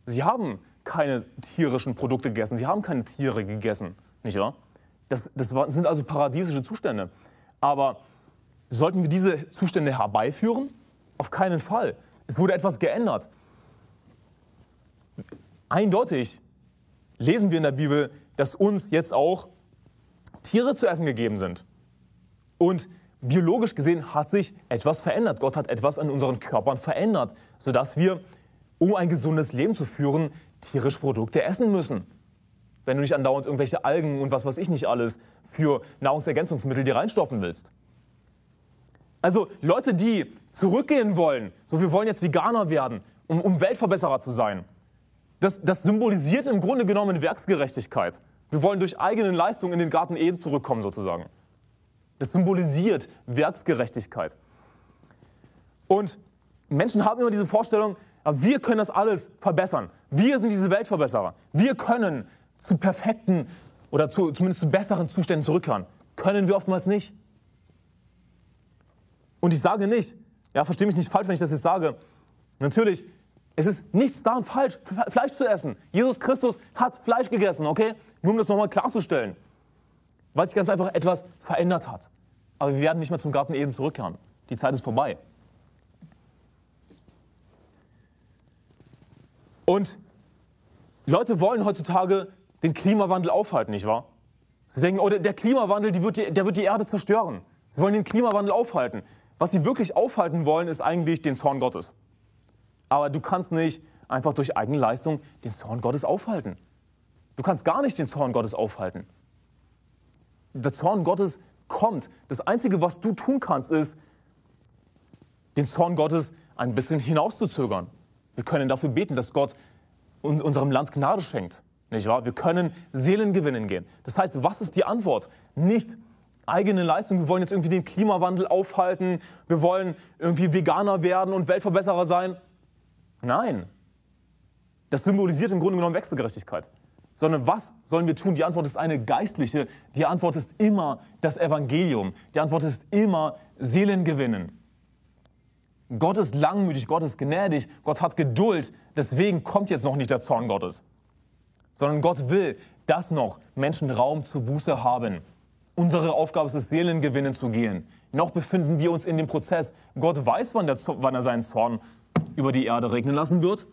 Sie haben keine tierischen Produkte gegessen, sie haben keine Tiere gegessen, nicht wahr? Das, das sind also paradiesische Zustände. Aber sollten wir diese Zustände herbeiführen? Auf keinen Fall. Es wurde etwas geändert. Eindeutig lesen wir in der Bibel, dass uns jetzt auch Tiere zu essen gegeben sind. Und biologisch gesehen hat sich etwas verändert. Gott hat etwas an unseren Körpern verändert, sodass wir, um ein gesundes Leben zu führen, tierische Produkte essen müssen. Wenn du nicht andauernd irgendwelche Algen und was weiß ich nicht alles für Nahrungsergänzungsmittel dir reinstopfen willst. Also Leute, die zurückgehen wollen, so wir wollen jetzt Veganer werden, um, um Weltverbesserer zu sein. Das, das symbolisiert im Grunde genommen Werksgerechtigkeit. Wir wollen durch eigene Leistung in den Garten Eden zurückkommen sozusagen. Das symbolisiert Werksgerechtigkeit. Und Menschen haben immer diese Vorstellung, wir können das alles verbessern. Wir sind diese Weltverbesserer. Wir können zu perfekten oder zu, zumindest zu besseren Zuständen zurückkehren. Können wir oftmals nicht. Und ich sage nicht, ja, verstehe mich nicht falsch, wenn ich das jetzt sage. Natürlich, es ist nichts daran falsch, Fleisch zu essen. Jesus Christus hat Fleisch gegessen, okay? Nur um das nochmal klarzustellen weil sich ganz einfach etwas verändert hat. Aber wir werden nicht mehr zum Garten Eden zurückkehren. Die Zeit ist vorbei. Und Leute wollen heutzutage den Klimawandel aufhalten, nicht wahr? Sie denken, oh, der Klimawandel die wird die, der wird die Erde zerstören. Sie wollen den Klimawandel aufhalten. Was sie wirklich aufhalten wollen, ist eigentlich den Zorn Gottes. Aber du kannst nicht einfach durch eigene Leistung den Zorn Gottes aufhalten. Du kannst gar nicht den Zorn Gottes aufhalten der Zorn Gottes kommt. Das Einzige, was du tun kannst, ist, den Zorn Gottes ein bisschen hinauszuzögern. Wir können dafür beten, dass Gott unserem Land Gnade schenkt. Nicht wahr? Wir können Seelen gewinnen gehen. Das heißt, was ist die Antwort? Nicht eigene Leistung, wir wollen jetzt irgendwie den Klimawandel aufhalten, wir wollen irgendwie Veganer werden und Weltverbesserer sein. Nein. Das symbolisiert im Grunde genommen Wechselgerechtigkeit sondern was sollen wir tun? Die Antwort ist eine geistliche. Die Antwort ist immer das Evangelium. Die Antwort ist immer Seelen gewinnen. Gott ist langmütig, Gott ist gnädig, Gott hat Geduld. Deswegen kommt jetzt noch nicht der Zorn Gottes, sondern Gott will, dass noch Menschen Raum zur Buße haben. Unsere Aufgabe ist es, Seelen gewinnen zu gehen. Noch befinden wir uns in dem Prozess. Gott weiß, wann, der, wann er seinen Zorn über die Erde regnen lassen wird.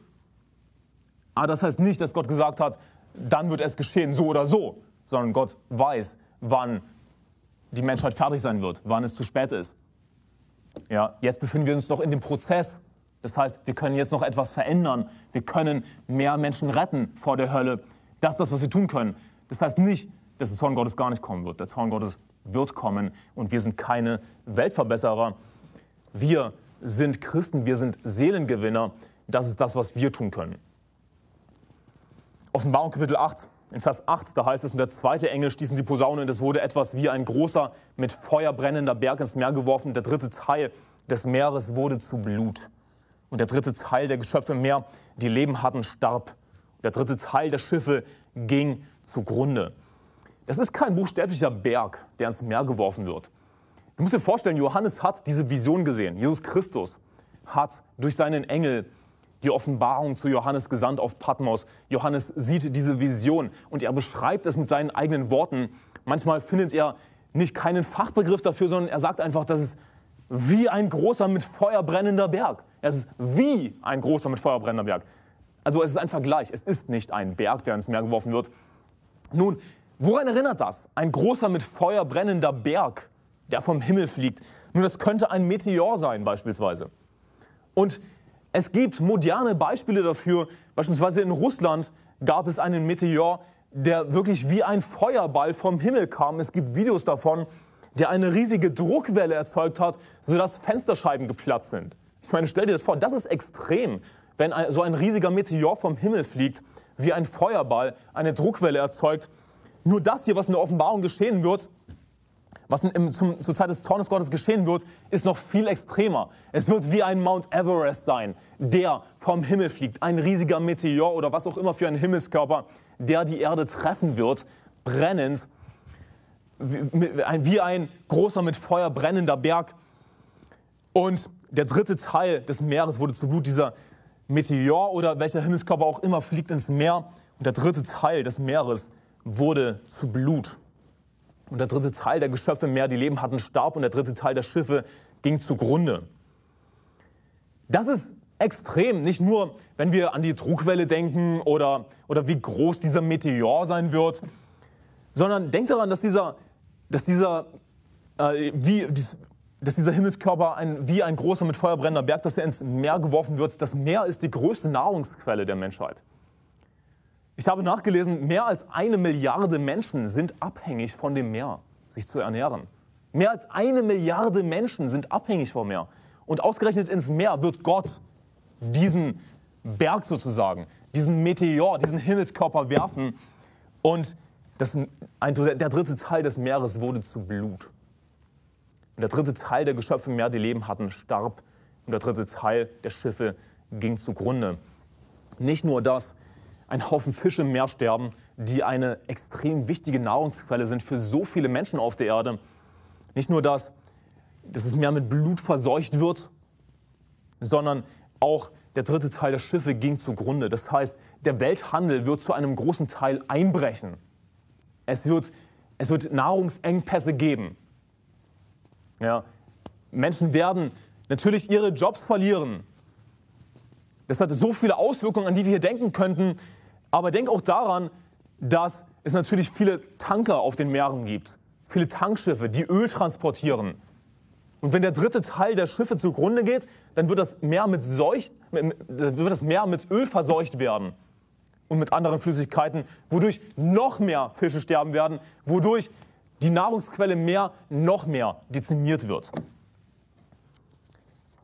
Aber das heißt nicht, dass Gott gesagt hat, dann wird es geschehen, so oder so, sondern Gott weiß, wann die Menschheit fertig sein wird, wann es zu spät ist. Ja, jetzt befinden wir uns noch in dem Prozess. Das heißt, wir können jetzt noch etwas verändern. Wir können mehr Menschen retten vor der Hölle. Das ist das, was wir tun können. Das heißt nicht, dass der Zorn Gottes gar nicht kommen wird. Der Zorn Gottes wird kommen und wir sind keine Weltverbesserer. Wir sind Christen, wir sind Seelengewinner. Das ist das, was wir tun können. Offenbarung Kapitel 8, in Vers 8, da heißt es, und der zweite Engel stießen die Posaune und es wurde etwas wie ein großer, mit Feuer brennender Berg ins Meer geworfen. Der dritte Teil des Meeres wurde zu Blut. Und der dritte Teil der Geschöpfe im Meer, die Leben hatten, starb. Der dritte Teil der Schiffe ging zugrunde. Das ist kein buchstäblicher Berg, der ins Meer geworfen wird. Du musst dir vorstellen, Johannes hat diese Vision gesehen. Jesus Christus hat durch seinen Engel die Offenbarung zu Johannes gesandt auf Patmos. Johannes sieht diese Vision und er beschreibt es mit seinen eigenen Worten. Manchmal findet er nicht keinen Fachbegriff dafür, sondern er sagt einfach, das ist wie ein großer mit Feuer brennender Berg. Es ist wie ein großer mit Feuer brennender Berg. Also es ist ein Vergleich. Es ist nicht ein Berg, der ins Meer geworfen wird. Nun, woran erinnert das? Ein großer mit Feuer brennender Berg, der vom Himmel fliegt. Nun, das könnte ein Meteor sein beispielsweise. Und es gibt moderne Beispiele dafür. Beispielsweise in Russland gab es einen Meteor, der wirklich wie ein Feuerball vom Himmel kam. Es gibt Videos davon, der eine riesige Druckwelle erzeugt hat, sodass Fensterscheiben geplatzt sind. Ich meine, stell dir das vor, das ist extrem, wenn so ein riesiger Meteor vom Himmel fliegt, wie ein Feuerball eine Druckwelle erzeugt. Nur das hier, was in der Offenbarung geschehen wird, was im, zum, zur Zeit des Zornes Gottes geschehen wird, ist noch viel extremer. Es wird wie ein Mount Everest sein, der vom Himmel fliegt. Ein riesiger Meteor oder was auch immer für ein Himmelskörper, der die Erde treffen wird, brennend, wie ein großer mit Feuer brennender Berg. Und der dritte Teil des Meeres wurde zu Blut. Dieser Meteor oder welcher Himmelskörper auch immer fliegt ins Meer. Und der dritte Teil des Meeres wurde zu Blut. Und der dritte Teil der Geschöpfe im Meer, die Leben hatten, starb und der dritte Teil der Schiffe ging zugrunde. Das ist extrem, nicht nur, wenn wir an die Trugwelle denken oder, oder wie groß dieser Meteor sein wird, sondern denkt daran, dass dieser, dass dieser äh, wie, dies, dass dieser Himmelskörper ein, wie ein großer mit Feuer brennender Berg, dass er ins Meer geworfen wird. Das Meer ist die größte Nahrungsquelle der Menschheit. Ich habe nachgelesen, mehr als eine Milliarde Menschen sind abhängig von dem Meer, sich zu ernähren. Mehr als eine Milliarde Menschen sind abhängig vom Meer. Und ausgerechnet ins Meer wird Gott diesen Berg sozusagen, diesen Meteor, diesen Himmelskörper werfen. Und das, ein, der dritte Teil des Meeres wurde zu Blut. Und der dritte Teil der Geschöpfe im Meer, die Leben hatten, starb. Und der dritte Teil der Schiffe ging zugrunde. Nicht nur das, ein Haufen Fische im Meer sterben, die eine extrem wichtige Nahrungsquelle sind für so viele Menschen auf der Erde. Nicht nur das, dass das Meer mit Blut verseucht wird, sondern auch der dritte Teil der Schiffe ging zugrunde. Das heißt, der Welthandel wird zu einem großen Teil einbrechen. Es wird, es wird Nahrungsengpässe geben. Ja, Menschen werden natürlich ihre Jobs verlieren. Das hat so viele Auswirkungen, an die wir hier denken könnten. Aber denk auch daran, dass es natürlich viele Tanker auf den Meeren gibt, viele Tankschiffe, die Öl transportieren. Und wenn der dritte Teil der Schiffe zugrunde geht, dann wird das Meer mit, Seucht, wird das Meer mit Öl verseucht werden und mit anderen Flüssigkeiten, wodurch noch mehr Fische sterben werden, wodurch die Nahrungsquelle Meer noch mehr dezimiert wird.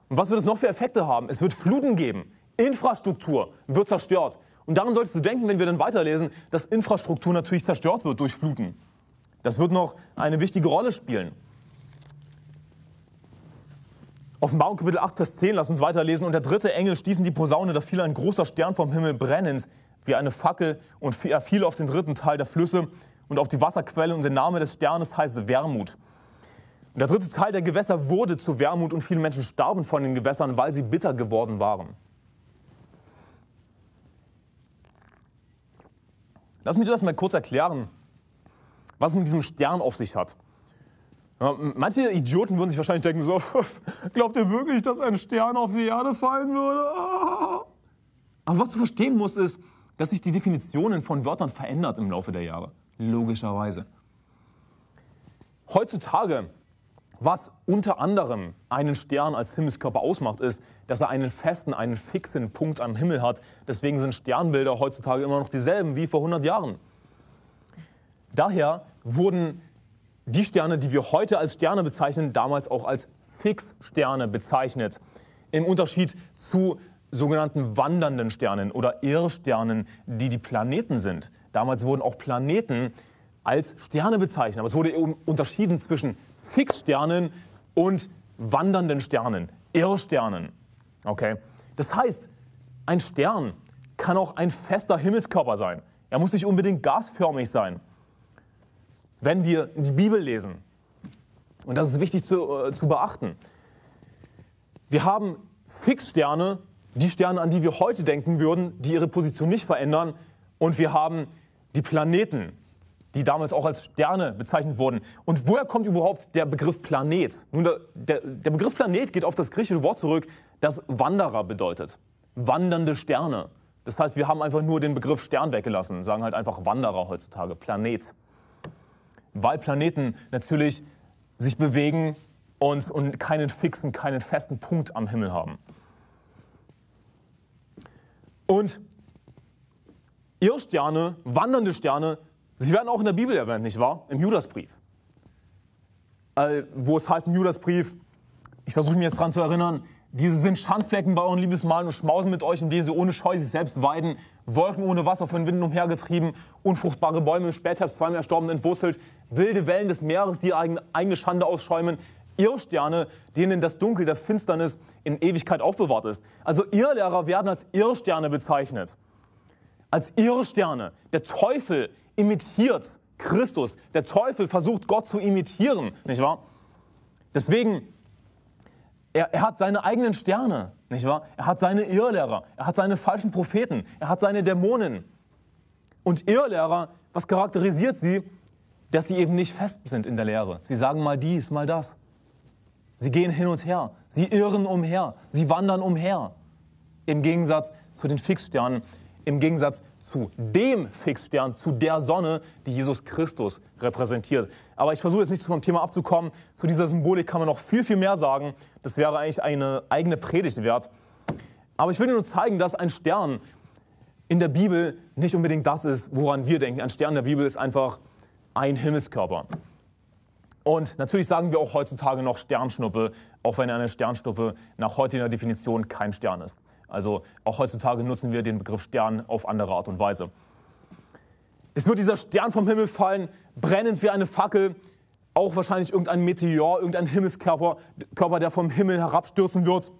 Und was wird es noch für Effekte haben? Es wird Fluten geben. Infrastruktur wird zerstört. Und daran solltest du denken, wenn wir dann weiterlesen, dass Infrastruktur natürlich zerstört wird durch Fluten. Das wird noch eine wichtige Rolle spielen. Offenbarung Kapitel 8, Vers 10, lass uns weiterlesen. Und der dritte Engel stießen die Posaune, da fiel ein großer Stern vom Himmel brennend, wie eine Fackel, und er fiel auf den dritten Teil der Flüsse und auf die Wasserquelle, und der Name des Sternes heißt Wermut. Und der dritte Teil der Gewässer wurde zu Wermut, und viele Menschen starben von den Gewässern, weil sie bitter geworden waren. Lass mich das mal kurz erklären, was es mit diesem Stern auf sich hat. Manche Idioten würden sich wahrscheinlich denken so, glaubt ihr wirklich, dass ein Stern auf die Erde fallen würde? Aber was du verstehen musst, ist, dass sich die Definitionen von Wörtern verändert im Laufe der Jahre. Logischerweise. Heutzutage, was unter anderem einen Stern als Himmelskörper ausmacht, ist, dass er einen festen, einen fixen Punkt am Himmel hat. Deswegen sind Sternbilder heutzutage immer noch dieselben wie vor 100 Jahren. Daher wurden die Sterne, die wir heute als Sterne bezeichnen, damals auch als Fixsterne bezeichnet. Im Unterschied zu sogenannten wandernden Sternen oder Irrsternen, die die Planeten sind. Damals wurden auch Planeten als Sterne bezeichnet. Aber es wurde unterschieden zwischen Fixsternen und wandernden Sternen, Irrsternen. Okay? Das heißt, ein Stern kann auch ein fester Himmelskörper sein. Er muss nicht unbedingt gasförmig sein wenn wir die Bibel lesen. Und das ist wichtig zu, äh, zu beachten. Wir haben Fixsterne, die Sterne, an die wir heute denken würden, die ihre Position nicht verändern. Und wir haben die Planeten, die damals auch als Sterne bezeichnet wurden. Und woher kommt überhaupt der Begriff Planet? Nun, der, der, der Begriff Planet geht auf das griechische Wort zurück, das Wanderer bedeutet. Wandernde Sterne. Das heißt, wir haben einfach nur den Begriff Stern weggelassen, sagen halt einfach Wanderer heutzutage, Planet weil Planeten natürlich sich bewegen und, und keinen fixen, keinen festen Punkt am Himmel haben. Und Irrsterne, wandernde Sterne, sie werden auch in der Bibel erwähnt, nicht wahr? Im Judasbrief. Äh, wo es heißt im Judasbrief, ich versuche mich jetzt daran zu erinnern, diese sind Schandflecken bei euren Liebesmalen und schmausen mit euch, indem sie ohne Scheu sich selbst weiden, Wolken ohne Wasser von Winden umhergetrieben, unfruchtbare Bäume im Spätherbst zweimal erstorben entwurzelt, wilde Wellen des Meeres, die eigene Schande ausschäumen, Irrsterne, denen das Dunkel der Finsternis in Ewigkeit aufbewahrt ist. Also Irrlehrer werden als Irrsterne bezeichnet. Als Irrsterne. Der Teufel imitiert Christus. Der Teufel versucht Gott zu imitieren, nicht wahr? Deswegen er, er hat seine eigenen Sterne, nicht wahr? Er hat seine Irrlehrer, er hat seine falschen Propheten, er hat seine Dämonen. Und Irrlehrer, was charakterisiert sie? Dass sie eben nicht fest sind in der Lehre. Sie sagen mal dies, mal das. Sie gehen hin und her, sie irren umher, sie wandern umher. Im Gegensatz zu den Fixsternen, im Gegensatz zu dem Fixstern, zu der Sonne, die Jesus Christus repräsentiert. Aber ich versuche jetzt nicht vom Thema abzukommen. Zu dieser Symbolik kann man noch viel, viel mehr sagen. Das wäre eigentlich eine eigene Predigt wert. Aber ich will nur zeigen, dass ein Stern in der Bibel nicht unbedingt das ist, woran wir denken. Ein Stern in der Bibel ist einfach ein Himmelskörper. Und natürlich sagen wir auch heutzutage noch Sternschnuppe, auch wenn eine Sternschnuppe nach heutiger Definition kein Stern ist. Also auch heutzutage nutzen wir den Begriff Stern auf andere Art und Weise. Es wird dieser Stern vom Himmel fallen, brennend wie eine Fackel, auch wahrscheinlich irgendein Meteor, irgendein Himmelskörper, Körper, der vom Himmel herabstürzen wird.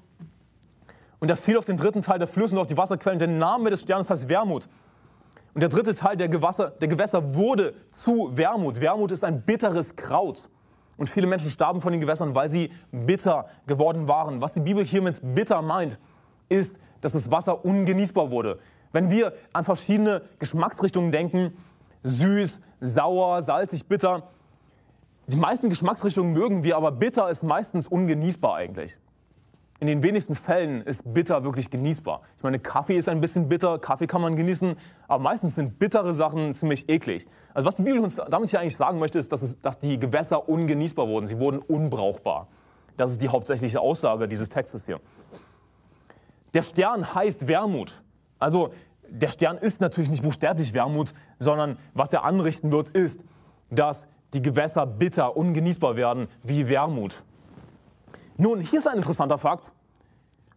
Und er fiel auf den dritten Teil der Flüsse und auf die Wasserquellen. Der Name des Sternes heißt Wermut. Und der dritte Teil der Gewässer, der Gewässer wurde zu Wermut. Wermut ist ein bitteres Kraut. Und viele Menschen starben von den Gewässern, weil sie bitter geworden waren. Was die Bibel hier mit bitter meint, ist, dass das Wasser ungenießbar wurde. Wenn wir an verschiedene Geschmacksrichtungen denken, süß, sauer, salzig, bitter, die meisten Geschmacksrichtungen mögen wir, aber bitter ist meistens ungenießbar eigentlich. In den wenigsten Fällen ist bitter wirklich genießbar. Ich meine, Kaffee ist ein bisschen bitter, Kaffee kann man genießen, aber meistens sind bittere Sachen ziemlich eklig. Also was die Bibel uns damit hier eigentlich sagen möchte, ist, dass, es, dass die Gewässer ungenießbar wurden. Sie wurden unbrauchbar. Das ist die hauptsächliche Aussage dieses Textes hier. Der Stern heißt Wermut. Also der Stern ist natürlich nicht buchstäblich Wermut, sondern was er anrichten wird, ist, dass die Gewässer bitter, ungenießbar werden wie Wermut. Nun, hier ist ein interessanter Fakt.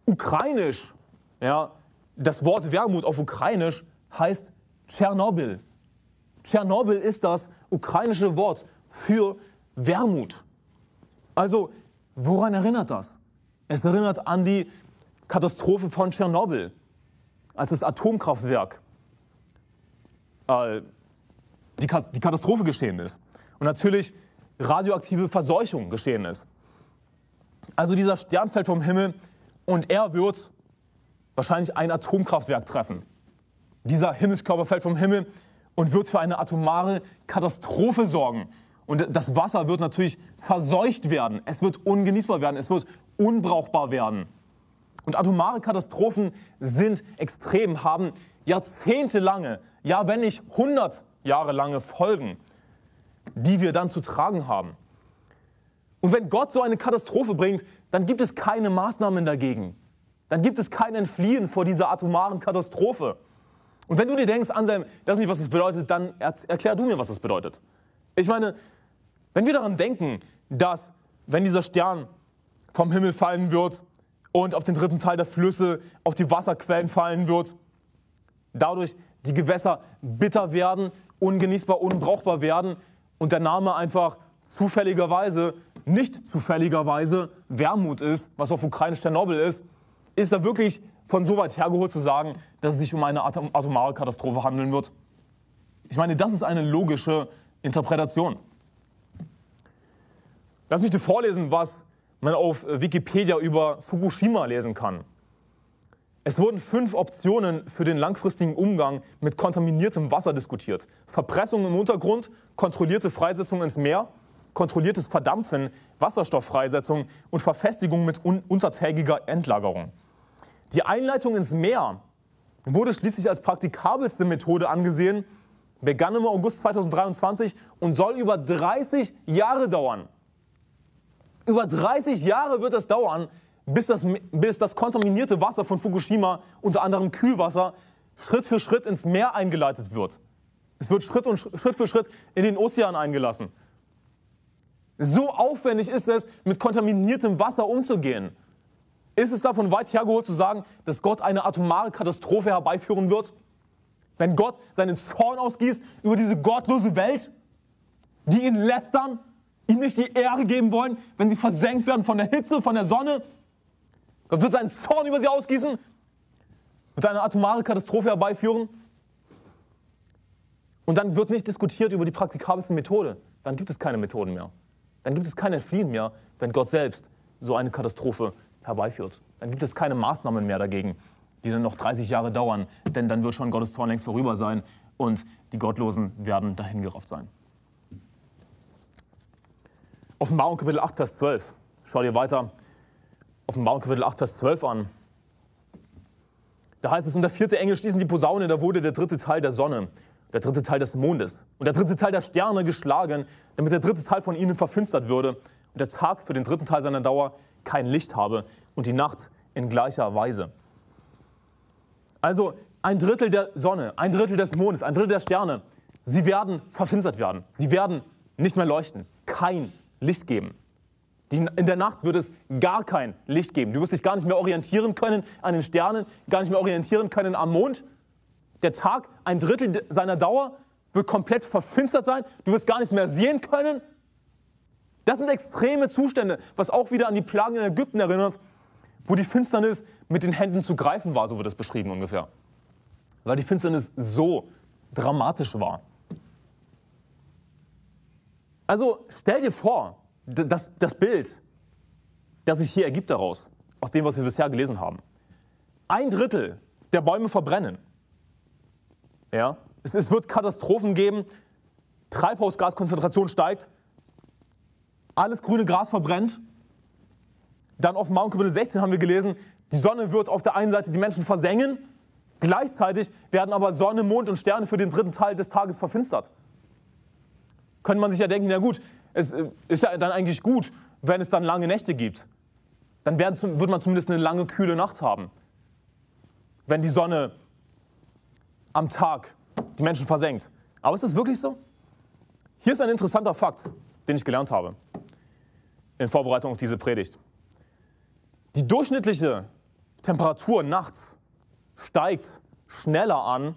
Ukrainisch, ja, das Wort Wermut auf Ukrainisch heißt Tschernobyl. Tschernobyl ist das ukrainische Wort für Wermut. Also, woran erinnert das? Es erinnert an die Katastrophe von Tschernobyl, als das Atomkraftwerk äh, die, die Katastrophe geschehen ist. Und natürlich radioaktive Verseuchung geschehen ist. Also dieser Stern fällt vom Himmel und er wird wahrscheinlich ein Atomkraftwerk treffen. Dieser Himmelskörper fällt vom Himmel und wird für eine atomare Katastrophe sorgen. Und das Wasser wird natürlich verseucht werden. Es wird ungenießbar werden. Es wird unbrauchbar werden. Und atomare Katastrophen sind extrem, haben jahrzehntelange, ja wenn nicht hundert Jahre lange Folgen, die wir dann zu tragen haben. Und wenn Gott so eine Katastrophe bringt, dann gibt es keine Maßnahmen dagegen. Dann gibt es kein Entfliehen vor dieser atomaren Katastrophe. Und wenn du dir denkst, Anselm, das ist nicht, was das bedeutet, dann erklär du mir, was das bedeutet. Ich meine, wenn wir daran denken, dass, wenn dieser Stern vom Himmel fallen wird, und auf den dritten Teil der Flüsse, auf die Wasserquellen fallen wird. Dadurch die Gewässer bitter werden, ungenießbar, unbrauchbar werden und der Name einfach zufälligerweise, nicht zufälligerweise Wermut ist, was auf Ukrainisch Tschernobyl ist, ist da wirklich von so weit hergeholt zu sagen, dass es sich um eine atomare Katastrophe handeln wird. Ich meine, das ist eine logische Interpretation. Lass mich dir vorlesen, was man auf Wikipedia über Fukushima lesen kann. Es wurden fünf Optionen für den langfristigen Umgang mit kontaminiertem Wasser diskutiert. Verpressung im Untergrund, kontrollierte Freisetzung ins Meer, kontrolliertes Verdampfen, Wasserstofffreisetzung und Verfestigung mit un untertägiger Endlagerung. Die Einleitung ins Meer wurde schließlich als praktikabelste Methode angesehen, begann im August 2023 und soll über 30 Jahre dauern. Über 30 Jahre wird es dauern, bis das, bis das kontaminierte Wasser von Fukushima, unter anderem Kühlwasser, Schritt für Schritt ins Meer eingeleitet wird. Es wird Schritt, und Schritt für Schritt in den Ozean eingelassen. So aufwendig ist es, mit kontaminiertem Wasser umzugehen. Ist es davon weit hergeholt zu sagen, dass Gott eine atomare Katastrophe herbeiführen wird? Wenn Gott seinen Zorn ausgießt über diese gottlose Welt, die ihn lästern, ihm nicht die Ehre geben wollen, wenn sie versenkt werden von der Hitze, von der Sonne. Gott wird seinen Zorn über sie ausgießen, wird eine atomare Katastrophe herbeiführen. Und dann wird nicht diskutiert über die praktikabelste Methode. Dann gibt es keine Methoden mehr. Dann gibt es kein Entfliehen mehr, wenn Gott selbst so eine Katastrophe herbeiführt. Dann gibt es keine Maßnahmen mehr dagegen, die dann noch 30 Jahre dauern, denn dann wird schon Gottes Zorn längst vorüber sein und die Gottlosen werden dahingerafft sein. Offenbarung Kapitel 8, Vers 12. Schau dir weiter Offenbarung Kapitel 8, Vers 12 an. Da heißt es, und der vierte Engel stieß in die Posaune, da wurde der dritte Teil der Sonne, der dritte Teil des Mondes und der dritte Teil der Sterne geschlagen, damit der dritte Teil von ihnen verfinstert würde und der Tag für den dritten Teil seiner Dauer kein Licht habe und die Nacht in gleicher Weise. Also ein Drittel der Sonne, ein Drittel des Mondes, ein Drittel der Sterne, sie werden verfinstert werden. Sie werden nicht mehr leuchten, kein Licht geben. in der Nacht wird es gar kein Licht geben. Du wirst dich gar nicht mehr orientieren können an den Sternen, gar nicht mehr orientieren können am Mond. Der Tag, ein Drittel seiner Dauer, wird komplett verfinstert sein. Du wirst gar nichts mehr sehen können. Das sind extreme Zustände, was auch wieder an die Plagen in Ägypten erinnert, wo die Finsternis mit den Händen zu greifen war, so wird es beschrieben ungefähr. Weil die Finsternis so dramatisch war. Also stell dir vor, das, das Bild, das sich hier ergibt daraus, aus dem, was wir bisher gelesen haben. Ein Drittel der Bäume verbrennen. Ja? Es, es wird Katastrophen geben, Treibhausgaskonzentration steigt, alles grüne Gras verbrennt. Dann auf Mount Kapitel 16 haben wir gelesen, die Sonne wird auf der einen Seite die Menschen versengen, gleichzeitig werden aber Sonne, Mond und Sterne für den dritten Teil des Tages verfinstert. Könnte man sich ja denken, na gut, es äh, ist ja dann eigentlich gut, wenn es dann lange Nächte gibt. Dann werden, wird man zumindest eine lange, kühle Nacht haben. Wenn die Sonne am Tag die Menschen versenkt. Aber ist das wirklich so? Hier ist ein interessanter Fakt, den ich gelernt habe in Vorbereitung auf diese Predigt. Die durchschnittliche Temperatur nachts steigt schneller an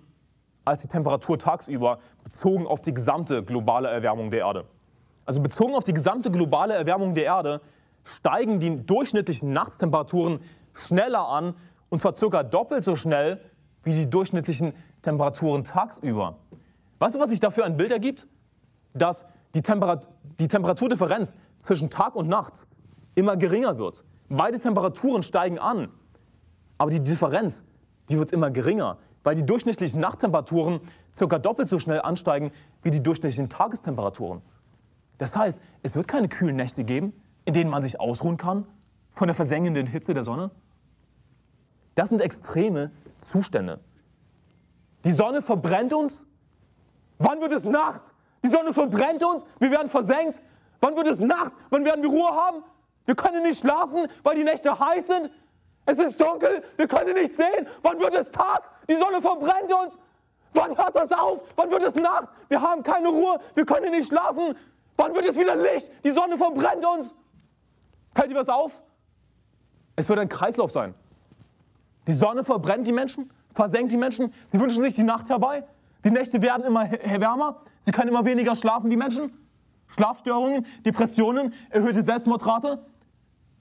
als die Temperatur tagsüber, bezogen auf die gesamte globale Erwärmung der Erde. Also bezogen auf die gesamte globale Erwärmung der Erde steigen die durchschnittlichen Nachtstemperaturen schneller an, und zwar circa doppelt so schnell wie die durchschnittlichen Temperaturen tagsüber. Weißt du, was sich dafür ein Bild ergibt? Dass die, Temperat die Temperaturdifferenz zwischen Tag und Nacht immer geringer wird. Beide Temperaturen steigen an, aber die Differenz, die wird immer geringer, weil die durchschnittlichen Nachttemperaturen ca. doppelt so schnell ansteigen wie die durchschnittlichen Tagestemperaturen. Das heißt, es wird keine kühlen Nächte geben, in denen man sich ausruhen kann von der versengenden Hitze der Sonne. Das sind extreme Zustände. Die Sonne verbrennt uns. Wann wird es Nacht? Die Sonne verbrennt uns, wir werden versenkt. Wann wird es Nacht? Wann werden wir Ruhe haben? Wir können nicht schlafen, weil die Nächte heiß sind. Es ist dunkel, wir können nicht sehen. Wann wird es Tag? Die Sonne verbrennt uns. Wann hört das auf? Wann wird es Nacht? Wir haben keine Ruhe, wir können nicht schlafen. Wann wird es wieder Licht? Die Sonne verbrennt uns. Fällt dir was auf? Es wird ein Kreislauf sein. Die Sonne verbrennt die Menschen, versenkt die Menschen. Sie wünschen sich die Nacht herbei. Die Nächte werden immer wärmer. Sie können immer weniger schlafen, die Menschen. Schlafstörungen, Depressionen, erhöhte Selbstmordrate.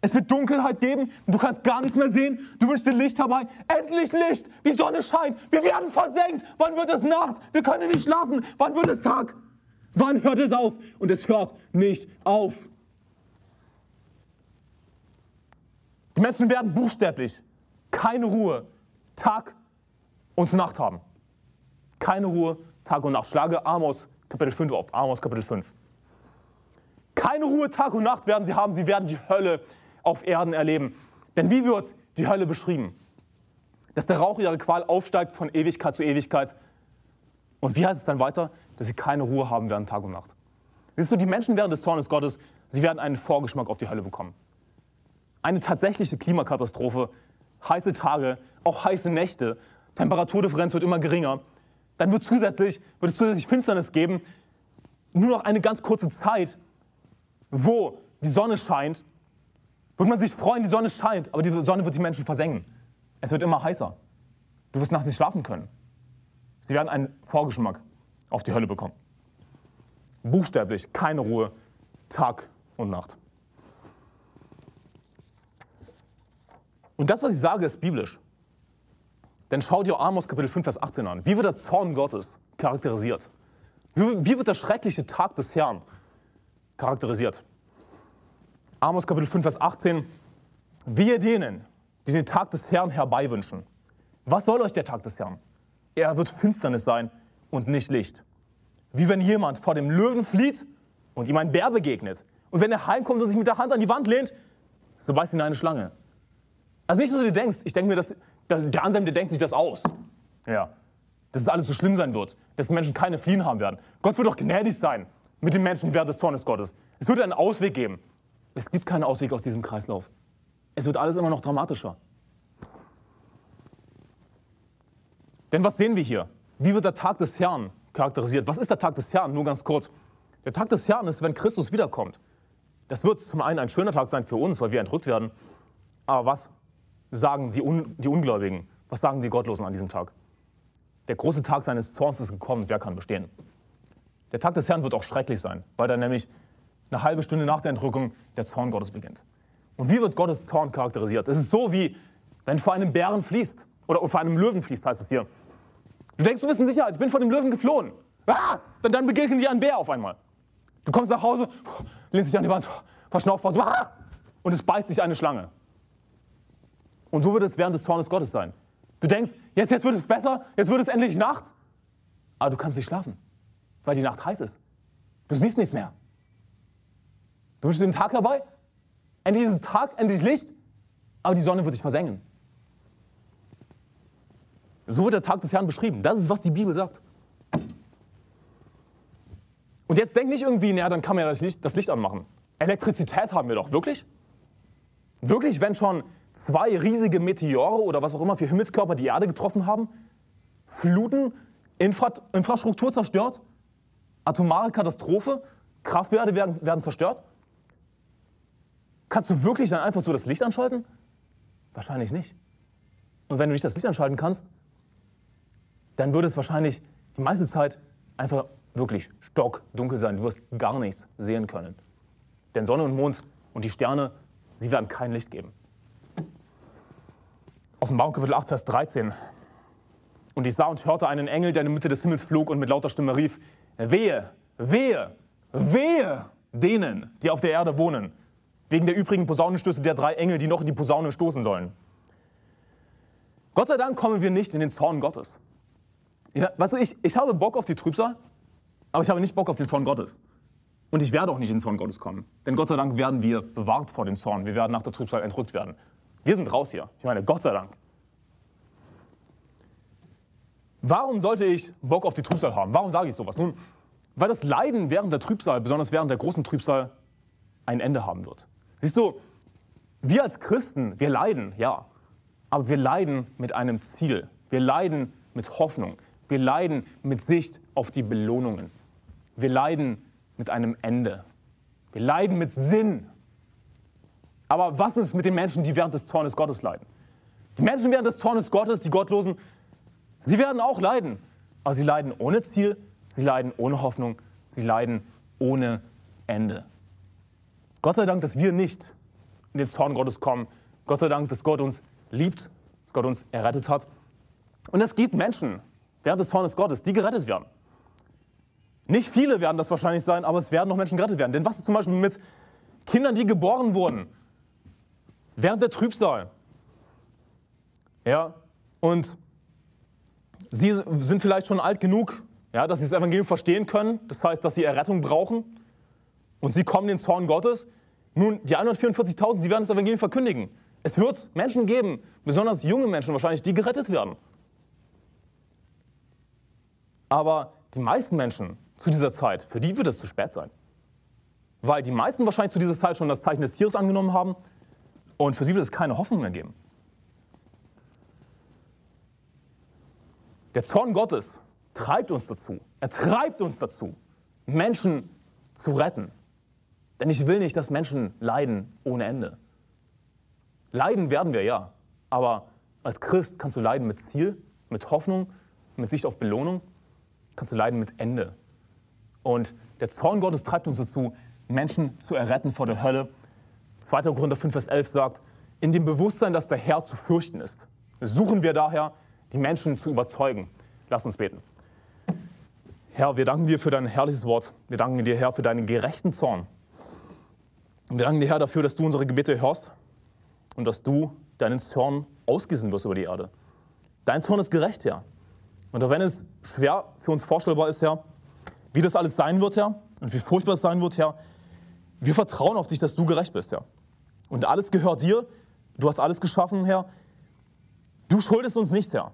Es wird Dunkelheit geben, du kannst gar nichts mehr sehen. Du wünschst dir Licht herbei. Endlich Licht, die Sonne scheint. Wir werden versenkt. Wann wird es Nacht? Wir können nicht schlafen. Wann wird es Tag? Wann hört es auf? Und es hört nicht auf. Die Menschen werden buchstäblich keine Ruhe, Tag und Nacht haben. Keine Ruhe, Tag und Nacht. Schlage Amos Kapitel 5 auf. Amos Kapitel 5. Keine Ruhe, Tag und Nacht werden sie haben. Sie werden die Hölle auf Erden erleben. Denn wie wird die Hölle beschrieben? Dass der Rauch ihrer Qual aufsteigt von Ewigkeit zu Ewigkeit. Und wie heißt es dann weiter? Dass sie keine Ruhe haben werden Tag und Nacht. Siehst du, die Menschen während des Zornes Gottes, sie werden einen Vorgeschmack auf die Hölle bekommen. Eine tatsächliche Klimakatastrophe, heiße Tage, auch heiße Nächte, Temperaturdifferenz wird immer geringer dann wird, zusätzlich, wird es zusätzlich Finsternis geben. Nur noch eine ganz kurze Zeit, wo die Sonne scheint, wird man sich freuen, die Sonne scheint, aber die Sonne wird die Menschen versengen. Es wird immer heißer. Du wirst nachts nicht schlafen können. Sie werden einen Vorgeschmack auf die Hölle bekommen. Buchstäblich, keine Ruhe, Tag und Nacht. Und das, was ich sage, ist biblisch. Denn schau dir Amos Kapitel 5, Vers 18 an. Wie wird der Zorn Gottes charakterisiert? Wie, wird der schreckliche Tag des Herrn charakterisiert? Amos Kapitel 5, Vers 18. Wehe denen, die den Tag des Herrn herbeiwünschen. Was soll euch der Tag des Herrn? Er wird Finsternis sein und nicht Licht. Wie wenn jemand vor dem Löwen flieht und ihm ein Bär begegnet. Und wenn er heimkommt und sich mit der Hand an die Wand lehnt, so beißt ihn eine Schlange. Also nicht, dass du dir denkst, ich denke mir, dass Der Anselm, der denkt sich das aus. Ja. Dass es alles so schlimm sein wird. Dass Menschen keine Fliehen haben werden. Gott wird doch gnädig sein mit den Menschen während des Zornes Gottes. Es wird einen Ausweg geben. Es gibt keinen Ausweg aus diesem Kreislauf. Es wird alles immer noch dramatischer. Denn was sehen wir hier? Wie wird der Tag des Herrn charakterisiert? Was ist der Tag des Herrn? Nur ganz kurz. Der Tag des Herrn ist, wenn Christus wiederkommt. Das wird zum einen ein schöner Tag sein für uns, weil wir entrückt werden. Aber was sagen die, Un die Ungläubigen? Was sagen die Gottlosen an diesem Tag? Der große Tag seines Zorns ist gekommen. Wer kann bestehen? Der Tag des Herrn wird auch schrecklich sein, weil dann nämlich eine halbe Stunde nach der Entrückung der Zorn Gottes beginnt. Und wie wird Gottes Zorn charakterisiert? Es ist so wie, wenn vor einem Bären fließt oder vor einem Löwen fließt, heißt es hier. Du denkst, du bist in Sicherheit, ich bin vor dem Löwen geflohen. Ah, dann, dann begegnet dir ein Bär auf einmal. Du kommst nach Hause, lehnst dich an die Wand, verschnaufst, ah, und es beißt dich eine Schlange. Und so wird es während des Zornes Gottes sein. Du denkst, jetzt, jetzt wird es besser, jetzt wird es endlich Nacht. Aber du kannst nicht schlafen, weil die Nacht heiß ist. Du siehst nichts mehr. Du wünschst dir den Tag herbei? Endlich ist es Tag, endlich Licht, aber die Sonne wird dich versengen. So wird der Tag des Herrn beschrieben. Das ist, was die Bibel sagt. Und jetzt denk nicht irgendwie, naja, dann kann man ja das Licht, das Licht anmachen. Elektrizität haben wir doch, wirklich? Wirklich, wenn schon zwei riesige Meteore oder was auch immer für Himmelskörper die Erde getroffen haben? Fluten, Infra Infrastruktur zerstört? Atomare Katastrophe? Kraftwerke werden, werden zerstört? Kannst du wirklich dann einfach so das Licht anschalten? Wahrscheinlich nicht. Und wenn du nicht das Licht anschalten kannst, dann würde es wahrscheinlich die meiste Zeit einfach wirklich stockdunkel sein. Du wirst gar nichts sehen können. Denn Sonne und Mond und die Sterne, sie werden kein Licht geben. Offenbarung Kapitel 8, Vers 13. Und ich sah und hörte einen Engel, der in der Mitte des Himmels flog und mit lauter Stimme rief, wehe, wehe, wehe denen, die auf der Erde wohnen, wegen der übrigen Posaunenstöße der drei Engel, die noch in die Posaune stoßen sollen. Gott sei Dank kommen wir nicht in den Zorn Gottes. Ja, weißt du, ich, ich habe Bock auf die Trübsal, aber ich habe nicht Bock auf den Zorn Gottes. Und ich werde auch nicht in den Zorn Gottes kommen. Denn Gott sei Dank werden wir bewahrt vor dem Zorn. Wir werden nach der Trübsal entrückt werden. Wir sind raus hier. Ich meine, Gott sei Dank. Warum sollte ich Bock auf die Trübsal haben? Warum sage ich sowas? Nun, weil das Leiden während der Trübsal, besonders während der großen Trübsal, ein Ende haben wird. Siehst du, wir als Christen, wir leiden, ja, aber wir leiden mit einem Ziel. Wir leiden mit Hoffnung. Wir leiden mit Sicht auf die Belohnungen. Wir leiden mit einem Ende. Wir leiden mit Sinn. Aber was ist mit den Menschen, die während des Zornes Gottes leiden? Die Menschen während des Zornes Gottes, die Gottlosen, sie werden auch leiden. Aber sie leiden ohne Ziel, sie leiden ohne Hoffnung, sie leiden ohne Ende. Gott sei Dank, dass wir nicht in den Zorn Gottes kommen. Gott sei Dank, dass Gott uns liebt, dass Gott uns errettet hat. Und es gibt Menschen während des Zornes Gottes, die gerettet werden. Nicht viele werden das wahrscheinlich sein, aber es werden noch Menschen gerettet werden. Denn was ist zum Beispiel mit Kindern, die geboren wurden während der Trübsal? Ja, und sie sind vielleicht schon alt genug, ja, dass sie das Evangelium verstehen können. Das heißt, dass sie Errettung brauchen und sie kommen den Zorn Gottes. Nun, die 144.000, sie werden das Evangelium verkündigen. Es wird Menschen geben, besonders junge Menschen wahrscheinlich, die gerettet werden. Aber die meisten Menschen zu dieser Zeit, für die wird es zu spät sein. Weil die meisten wahrscheinlich zu dieser Zeit schon das Zeichen des Tieres angenommen haben und für sie wird es keine Hoffnung mehr geben. Der Zorn Gottes treibt uns dazu, er treibt uns dazu, Menschen zu retten. Denn ich will nicht, dass Menschen leiden ohne Ende. Leiden werden wir ja, aber als Christ kannst du leiden mit Ziel, mit Hoffnung, mit Sicht auf Belohnung, kannst du leiden mit Ende. Und der Zorn Gottes treibt uns dazu, Menschen zu erretten vor der Hölle. 2. Korinther 5, Vers 11 sagt, in dem Bewusstsein, dass der Herr zu fürchten ist, suchen wir daher, die Menschen zu überzeugen. Lass uns beten. Herr, wir danken dir für dein herrliches Wort. Wir danken dir, Herr, für deinen gerechten Zorn. Wir danken dir, Herr, dafür, dass du unsere Gebete hörst und dass du deinen Zorn ausgießen wirst über die Erde. Dein Zorn ist gerecht, Herr. Und auch wenn es schwer für uns vorstellbar ist, Herr, wie das alles sein wird, Herr, und wie furchtbar es sein wird, Herr, wir vertrauen auf dich, dass du gerecht bist, Herr. Und alles gehört dir. Du hast alles geschaffen, Herr. Du schuldest uns nichts, Herr.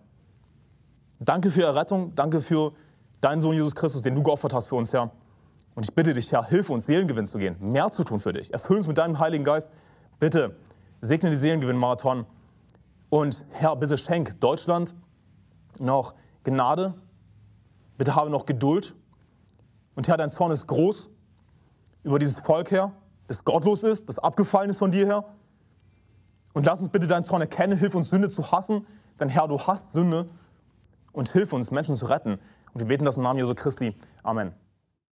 Danke für Errettung, danke für deinen Sohn Jesus Christus, den du geopfert hast für uns, Herr. Und ich bitte dich, Herr, hilf uns, Seelengewinn zu gehen, mehr zu tun für dich. Erfüll uns mit deinem Heiligen Geist. Bitte segne die Seelengewinn-Marathon. Und Herr, bitte schenk Deutschland noch Gnade. Bitte habe noch Geduld. Und Herr, dein Zorn ist groß über dieses Volk, Herr, das gottlos ist, das abgefallen ist von dir, Herr. Und lass uns bitte deinen Zorn erkennen. Hilf uns, Sünde zu hassen. Denn Herr, du hast Sünde. Und hilf uns, Menschen zu retten. Und wir beten das im Namen Jesu Christi. Amen.